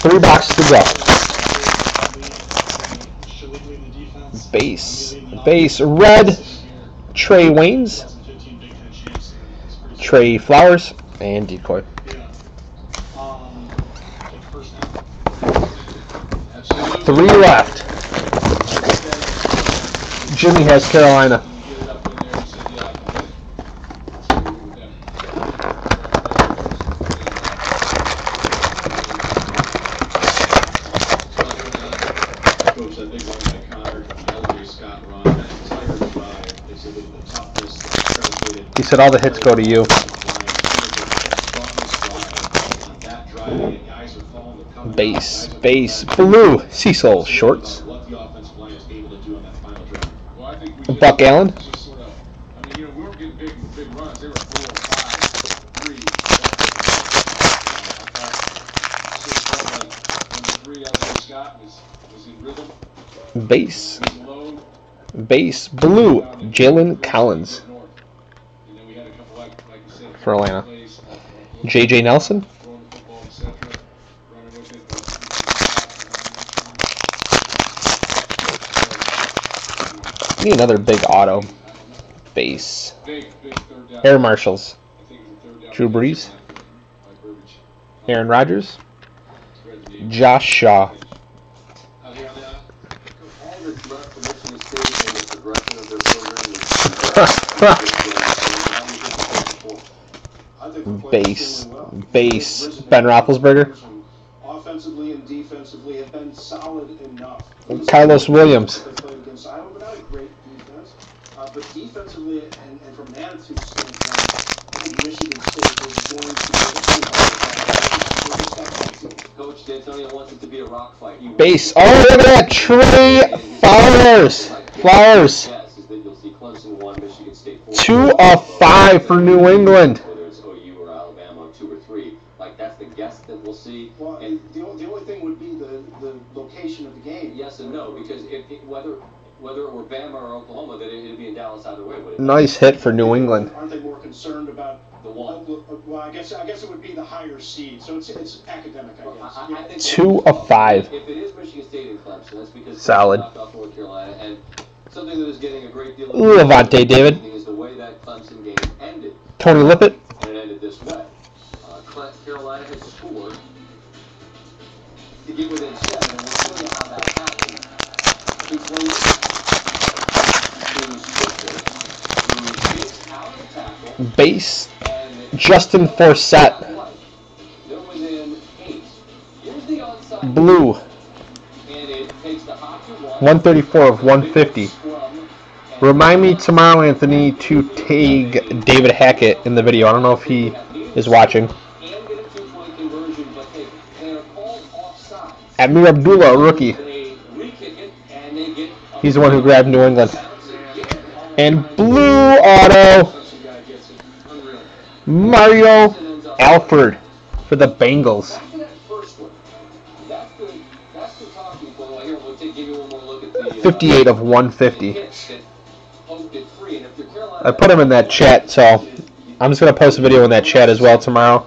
Three boxes to go. Shalik leading the defense. Base. the Base. Red. Trae Waynes, 2015 Big Ten champs, and it's pretty Trey Flowers, and Decoy. Um, take the first down. Absolutely. Three left. Jimmy has Carolina. Get it up in there and say, yeah, I can get it. So, yeah. Coach, that big one by Connor, LJ Scott run, that entire drive, they said the the toughness translated. He said all the hits go to you. Base. Base. Blue. Cecil shorts. Buck Allen? Base. Base. Blue. Jalen Collins North. And then we had a couple, like, like you said, for Atlanta. JJ Nelson. throwing the football, et cetera, running with it. but- Need another big auto. Base. Big, big third down. Air Marshals. I think it was a third down. Drew Brees. Aaron Rodgers. Josh Shaw. Out here on the aisle. All the threat from Michigan State and the progression of their program I think we're playing Base. Base. Ben Roethlisberger. Offensively and defensively have been solid enough. Carlos Williams. Played against Iowa, but not a great defense. Uh, but defensively and, and from an attitude standpoint, I think Michigan State is going to be Coach D'Antonio wants it to be a rock fight. He Base. Oh, look at that. Trey Flowers. Flowers. Yes, is that you'll see Clemson one, Michigan State four. Two of five for New England. Whether it's OU or Alabama, two or three, like that's the guess that we'll see. Well, And the, only- the only thing would be the, the location of the game. yes and no, because if it, whether whether it were Bama or Oklahoma, then it'd be in Dallas either way. Would it? Nice hit for New England. Aren't they more concerned about The one. Well, I guess I guess it would be the higher seed, so it's it's academic, I Well, guess. I, I think Two of five. If it is Michigan State and Clemson, that's because Solid. Clemson knocked off North Carolina, and something that is getting a great deal of Lavonte David. is the way that Clemson game ended, Tony Lippett. and it ended this way. Uh, Carolina has scored get within seven, and we'll that. He tackle, Base. Justin Forsett. Blue. And it takes the Hopkins one. 134 of 150. Remind me tomorrow, Anthony, to tag David Hackett in the video. I don't know if he is watching. Ameer Abdullah, rookie. He's the one who grabbed New England. And blue auto. Mario Alford for the Bengals. One. One 58 of 150. hits that posted free. And if you're Carolina, I put him in that chat, so I'm just gonna post a video in that chat as well tomorrow.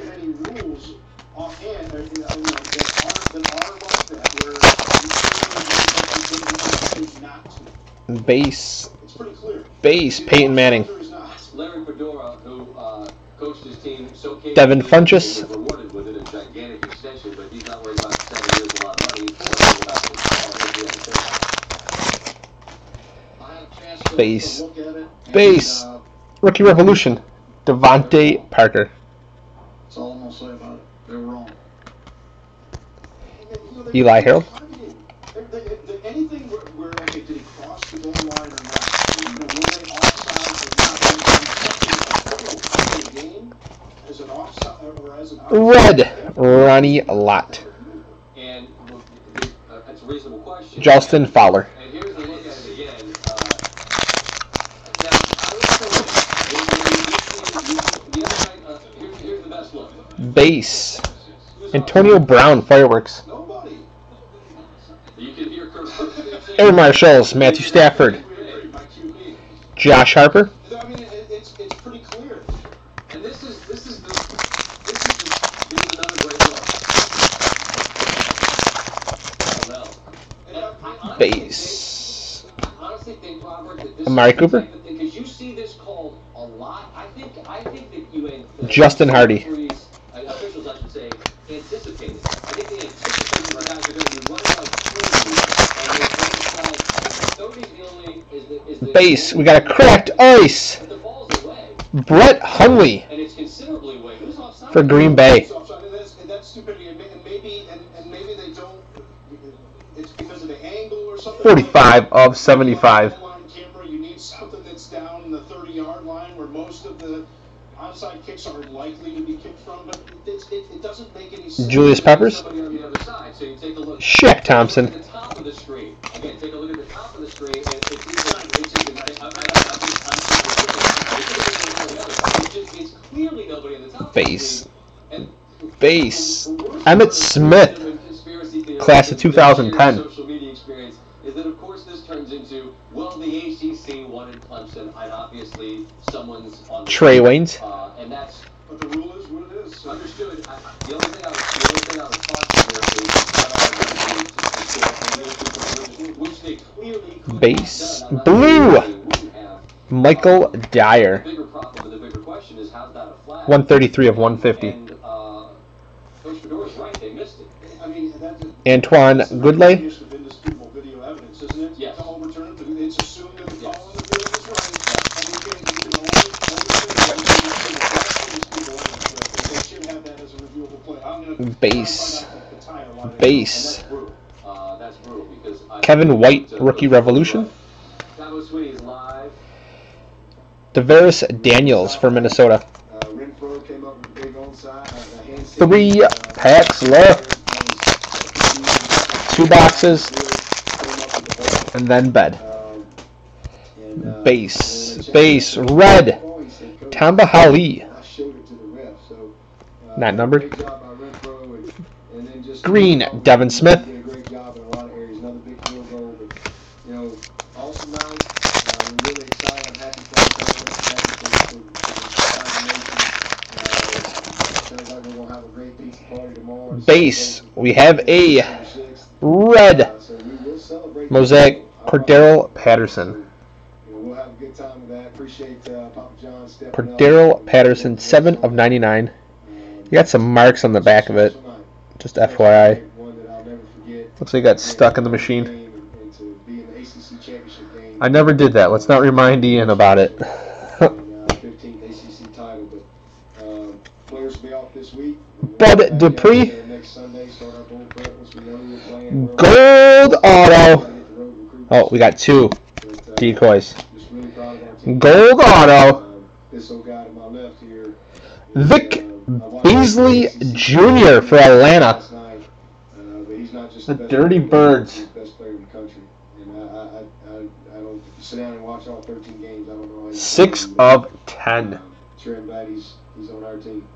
the- I had a chance to- Base. to look at it, Base. uh, Rookie Revolution, DeVante Parker. That's all I'm gonna say about it. They're wrong. Eli Harold. Anything where, where, okay, did he cross the goal line or not? You know, were they offside or not? The game as an offside or as an Red, Ronnie Lott. And, uh, that's a reasonable question. Justin Fowler. And here's a look at it again. Uh. Base, Antonio Brown, fireworks. Nobody. You can hear Kirk Cousins. Air Marshals, Matthew Stafford. Josh Harper. Only is the is the Base, we got a cracked ice. Brett Hundley. For Green Bay. 45 of 75. Camera, you need something that's down the thirty-yard line where most of the onside kicks are likely to be kicked from, but it, it doesn't make any sense. Julius Peppers. Somebody on the other side, so you take a look. Shaq Thompson. Look at the top of the screen. Again, take a look at the top of the screen, and it's either, it's either, I, I, I, I'm, I'm, it's it's clearly nobody on the top. Base. Base. Emmitt Smith. Of conspiracy theory Class of 2010. Social media experience is that, of course, this turns into well, the ACC in Clemson, and obviously someone's on. the Trae. Waynes. Uh, and that's But the rule is what it is. Understood. I, the only thing I was, the only thing I was talking here is uh, which they clearly Base. have done. I'm not Blue. saying they wouldn't have. Michael Dyer. bigger problem and the bigger question is how's that a flag? 133 of 150. And uh, Coach Fedora's right. They missed it. I mean, that. Antoine that's the Goodlay. definition of indisputable video evidence, isn't it? Yes. To overturn it, it's assumed that the Yes. call on the field is right, and you can, you can only, only say that you can say that's indisputable evidence, but they should have that as a reviewable play. I'm gonna. try to Base. find out the- the tie or why they- And Base. that's brutal. Uh, that's brutal because I Kevin White, Rookie Revolution. Dabo Swinney live. Deveris Daniels for Minnesota. Uh, Renfro came up with a big onside, uh, a hand Three uh, packs left. Two boxes. And then bed. Base. Base. Red. Oh, he said, "Coach, Tamba Hali. Not numbered. Green, Devin Smith. Base. We have a red mosaic Cordarrelle Patterson. We'll have a good time with that. Appreciate uh, Papa John stepping up. Cordarrelle Patterson, 7 of 99. Um, You got some marks on the back of it, just FYI. One that I'll never forget. Looks like it got stuck in the machine. And, and to be in the ACC championship game. I never did that. Let's not remind Ian about it. uh, 15th ACC title, but players will be off this week. Bud Dupree. Out there Next Sunday, start our bowl prep once we know who we're playing. We're Gold auto. trying to get the road recruits, Oh, we got two decoys. Just really proud of our team. Gold auto. Um, this old guy to my left here. Vic I watched Beasley Jr. for Atlanta. last night, but he's not just The Dirty player Birds. He's the best player in the country. And I, I, I, I, I don't. If you sit down and watch all 13 games, I don't know. how you Six of 10. um, Sure, I'm glad he's he's on our team.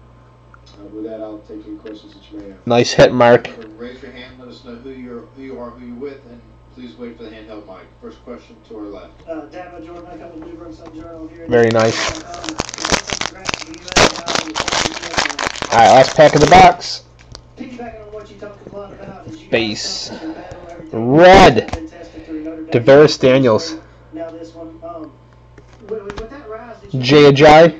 Uh, with that, I'll take any questions that you may have. Nice hit, Mark. Raise your hand, let us know who you're, who you are, who you're with, and please wait for the handheld mic. First question to our left. Uh, Dabo Jordan, I come with New Brook Journal here. Very nice. Um, congrats to you and, uh, the championship. Alright, last pack of the box. Piggybacking on what you talked about is you Base. guys don't battle everything. Red. Been tested through Notre Dame. Tavares Daniels. Now this one, um, with, with with that rise, Jay Ajayi.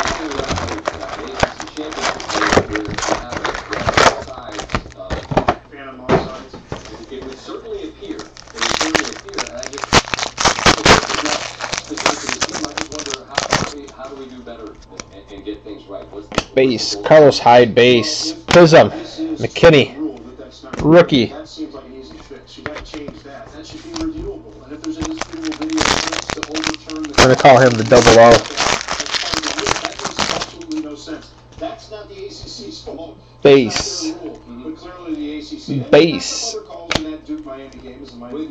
Base. Carlos Hyde, base. Prizm. McKinney. Rookie. Video evidence to call him the double O. That makes absolutely no sense. That's not the ACC's fault. Base. That's not their rule. But clearly the ACC. Base. Other calls in that Duke Miami game is the Miami. With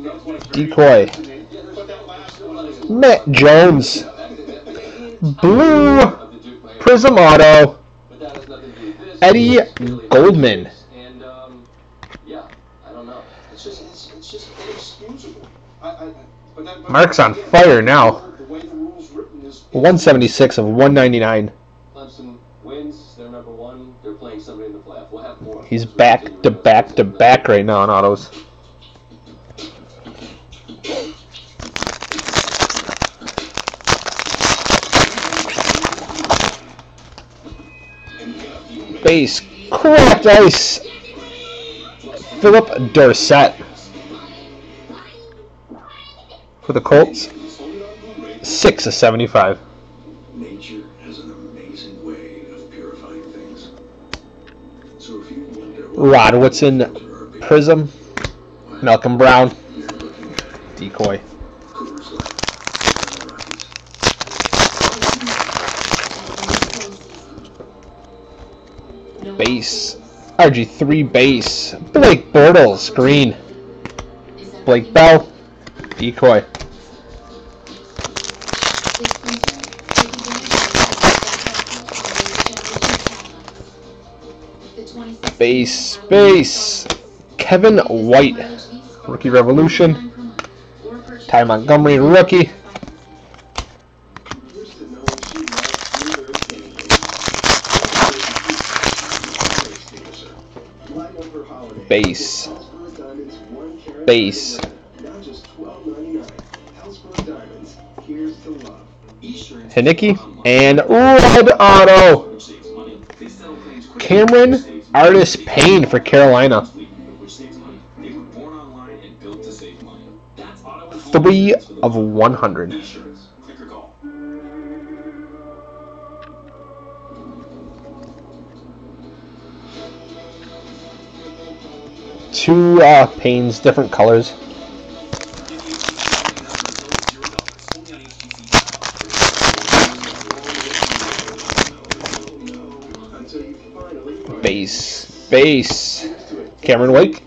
no game. Decoy. Matt Jones. Blue. Prizm auto. Eddie Goldman. And, um, yeah, I don't know. It's just, it's, it's just inexcusable. I, I, but that, but Mark's on fire now. The way the rule's written is. 176 of 199. Clemson wins, they're number one, they're playing somebody in the playoff. We'll have more. He's back to back to back right now on autos. Base. Cracked ice. Phillip Dorsett. For the Colts. 6 of 75. Rod Woodson. Prizm. Malcolm Brown. Decoy. Base. RG3 base. Blake Bortles. Green. Blake Bell. Decoy. Base. Base. Kevin White. Rookie Revolution. Ty Montgomery. Rookie. Base. Base. Heinicke. And Red Auto. Cameron Artis Payne for Carolina. Which saves money. They were different online Base. Cameron Wake.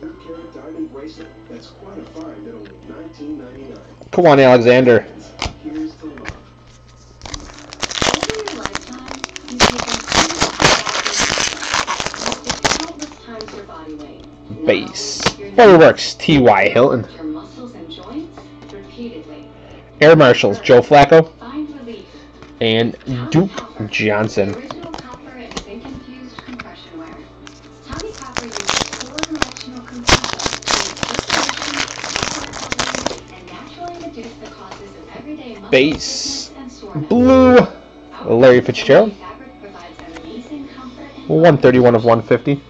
Come on, Alexander. Base. Waterworks, T.Y. Hilton. Air Marshals, Joe Flacco. And Duke Johnson. Base Blue, Larry Fitzgerald. 131 of 150.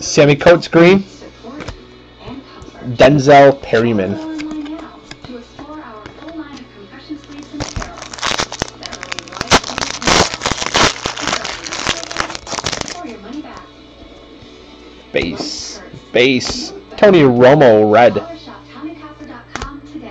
Sammie Coates Green. Denzel Perryman. Base. Base. Tony Romo, red.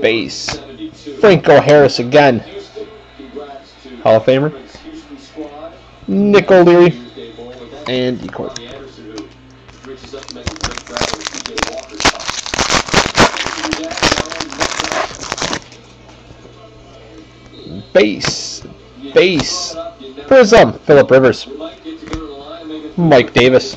Base. Franco Harris again. Hall of Famer. Nick O'Leary. And Ecourt. Base. Base. Prizm. Philip Rivers. Mike Davis.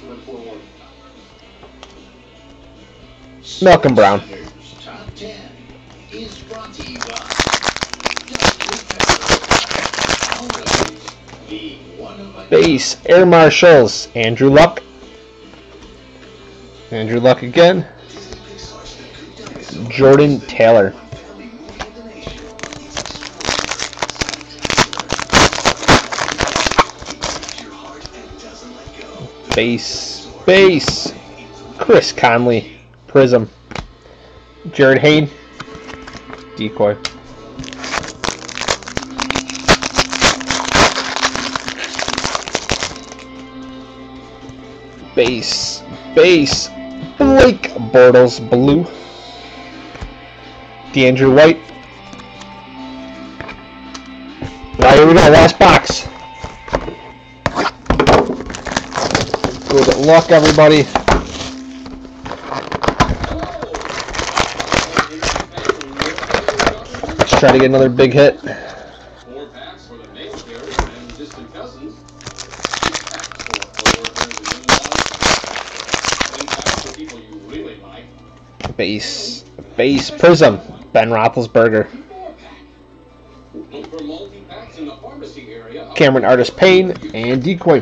Malcolm Brown. Base Air Marshals Andrew Luck. Andrew Luck again. Jordan Taylor. Base, base, Chris Conley. Prizm. Jarryd Hayne. Decoy. Base. Base. Blake Bortles Blue. DeAndre White. Now here we go, last box. Good luck, everybody. try to get another big hit. Base, base prizm, Ben Roethlisberger. Cameron Artis Payne and decoy.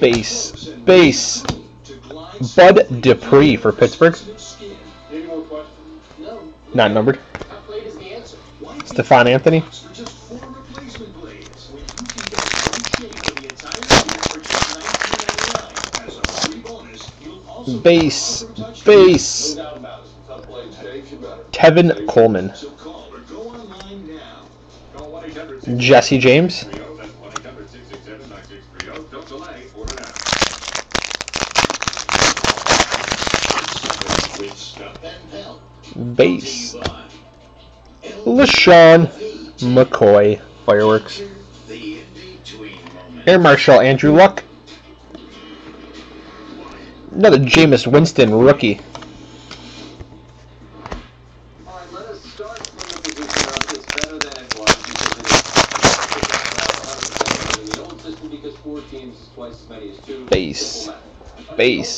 base base Bud Dupree for Pittsburgh. Not numbered. Stephone Anthony. Base, base. Tevin Coleman. Jesse James. Base. LeSean McCoy fireworks. Air Marshal Andrew Luck. Another Jameis Winston rookie. Base. Base.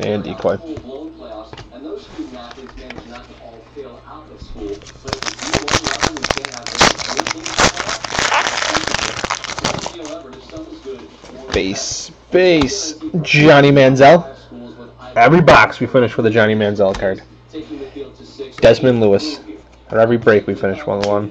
and decoy. Base, base, Johnny Manziel. Every box we finish with a Johnny Manziel card. Desmond Lewis. At every break we finish one one.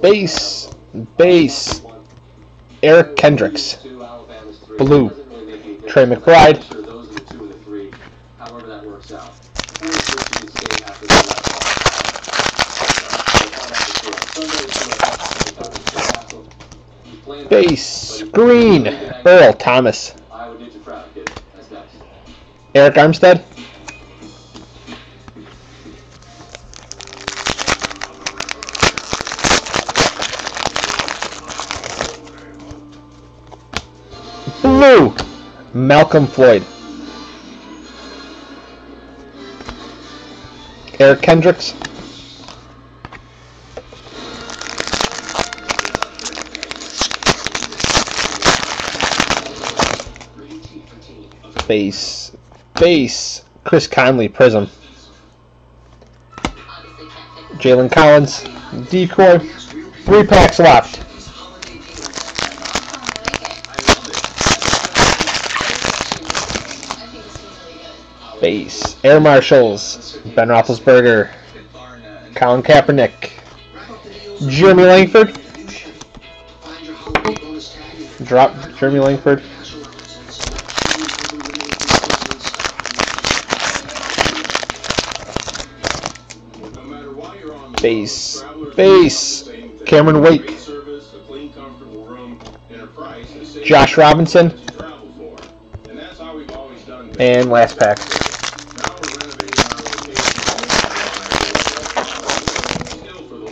Base. Base. Eric Kendricks. Blue. Trey McBride. However that works out. Or it's Malcom Floyd. Eric Kendricks. Base. Base. Chris Conley, Prizm. Jalen Collins, Decoy. Three packs left. Base. Air Marshals. Ben Roethlisberger. Colin Kaepernick. Jeremy Langford. Drop Jeremy Langford. Base. Base. Cameron Wake. Josh Robinson. And last comfortable room, and a price the same Josh Robinson. as you travel for. And that's how we've always done things. And last pack. Now we're renovating our location still for the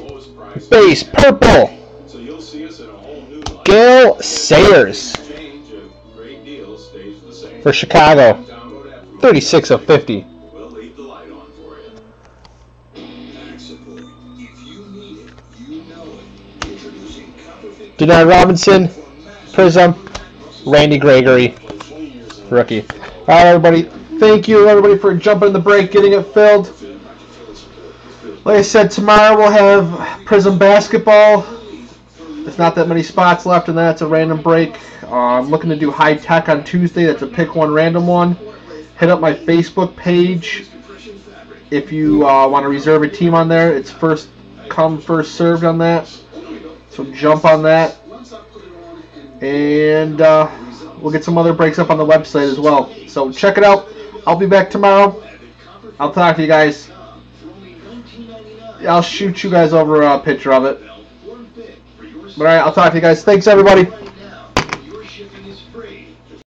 Base. Purple. So you'll see us in a whole new light. Gale Sayers Change a great deal stays the same. for Chicago. Download app from 36 of 50. We'll leave the light on for you. Back support. If you need it, you know it. Introducing Copperfit Denard Robinson, Prizm, Randy Gregory, rookie. All right, everybody. Thank you, everybody, for jumping in the break, getting it filled. Like I said, tomorrow we'll have Prizm basketball. There's not that many spots left, and that's a random break. Uh, I'm looking to do high tech on Tuesday. That's a pick one random one. Hit up my Facebook page if you uh, want to reserve a team on there. It's first come, first served on that. So jump on that. And uh, we'll get some other breaks up on the website as well. So check it out. I'll be back tomorrow. I'll talk to you guys. I'll shoot you guys over a picture of it. All right, I'll talk to you guys. Thanks, everybody.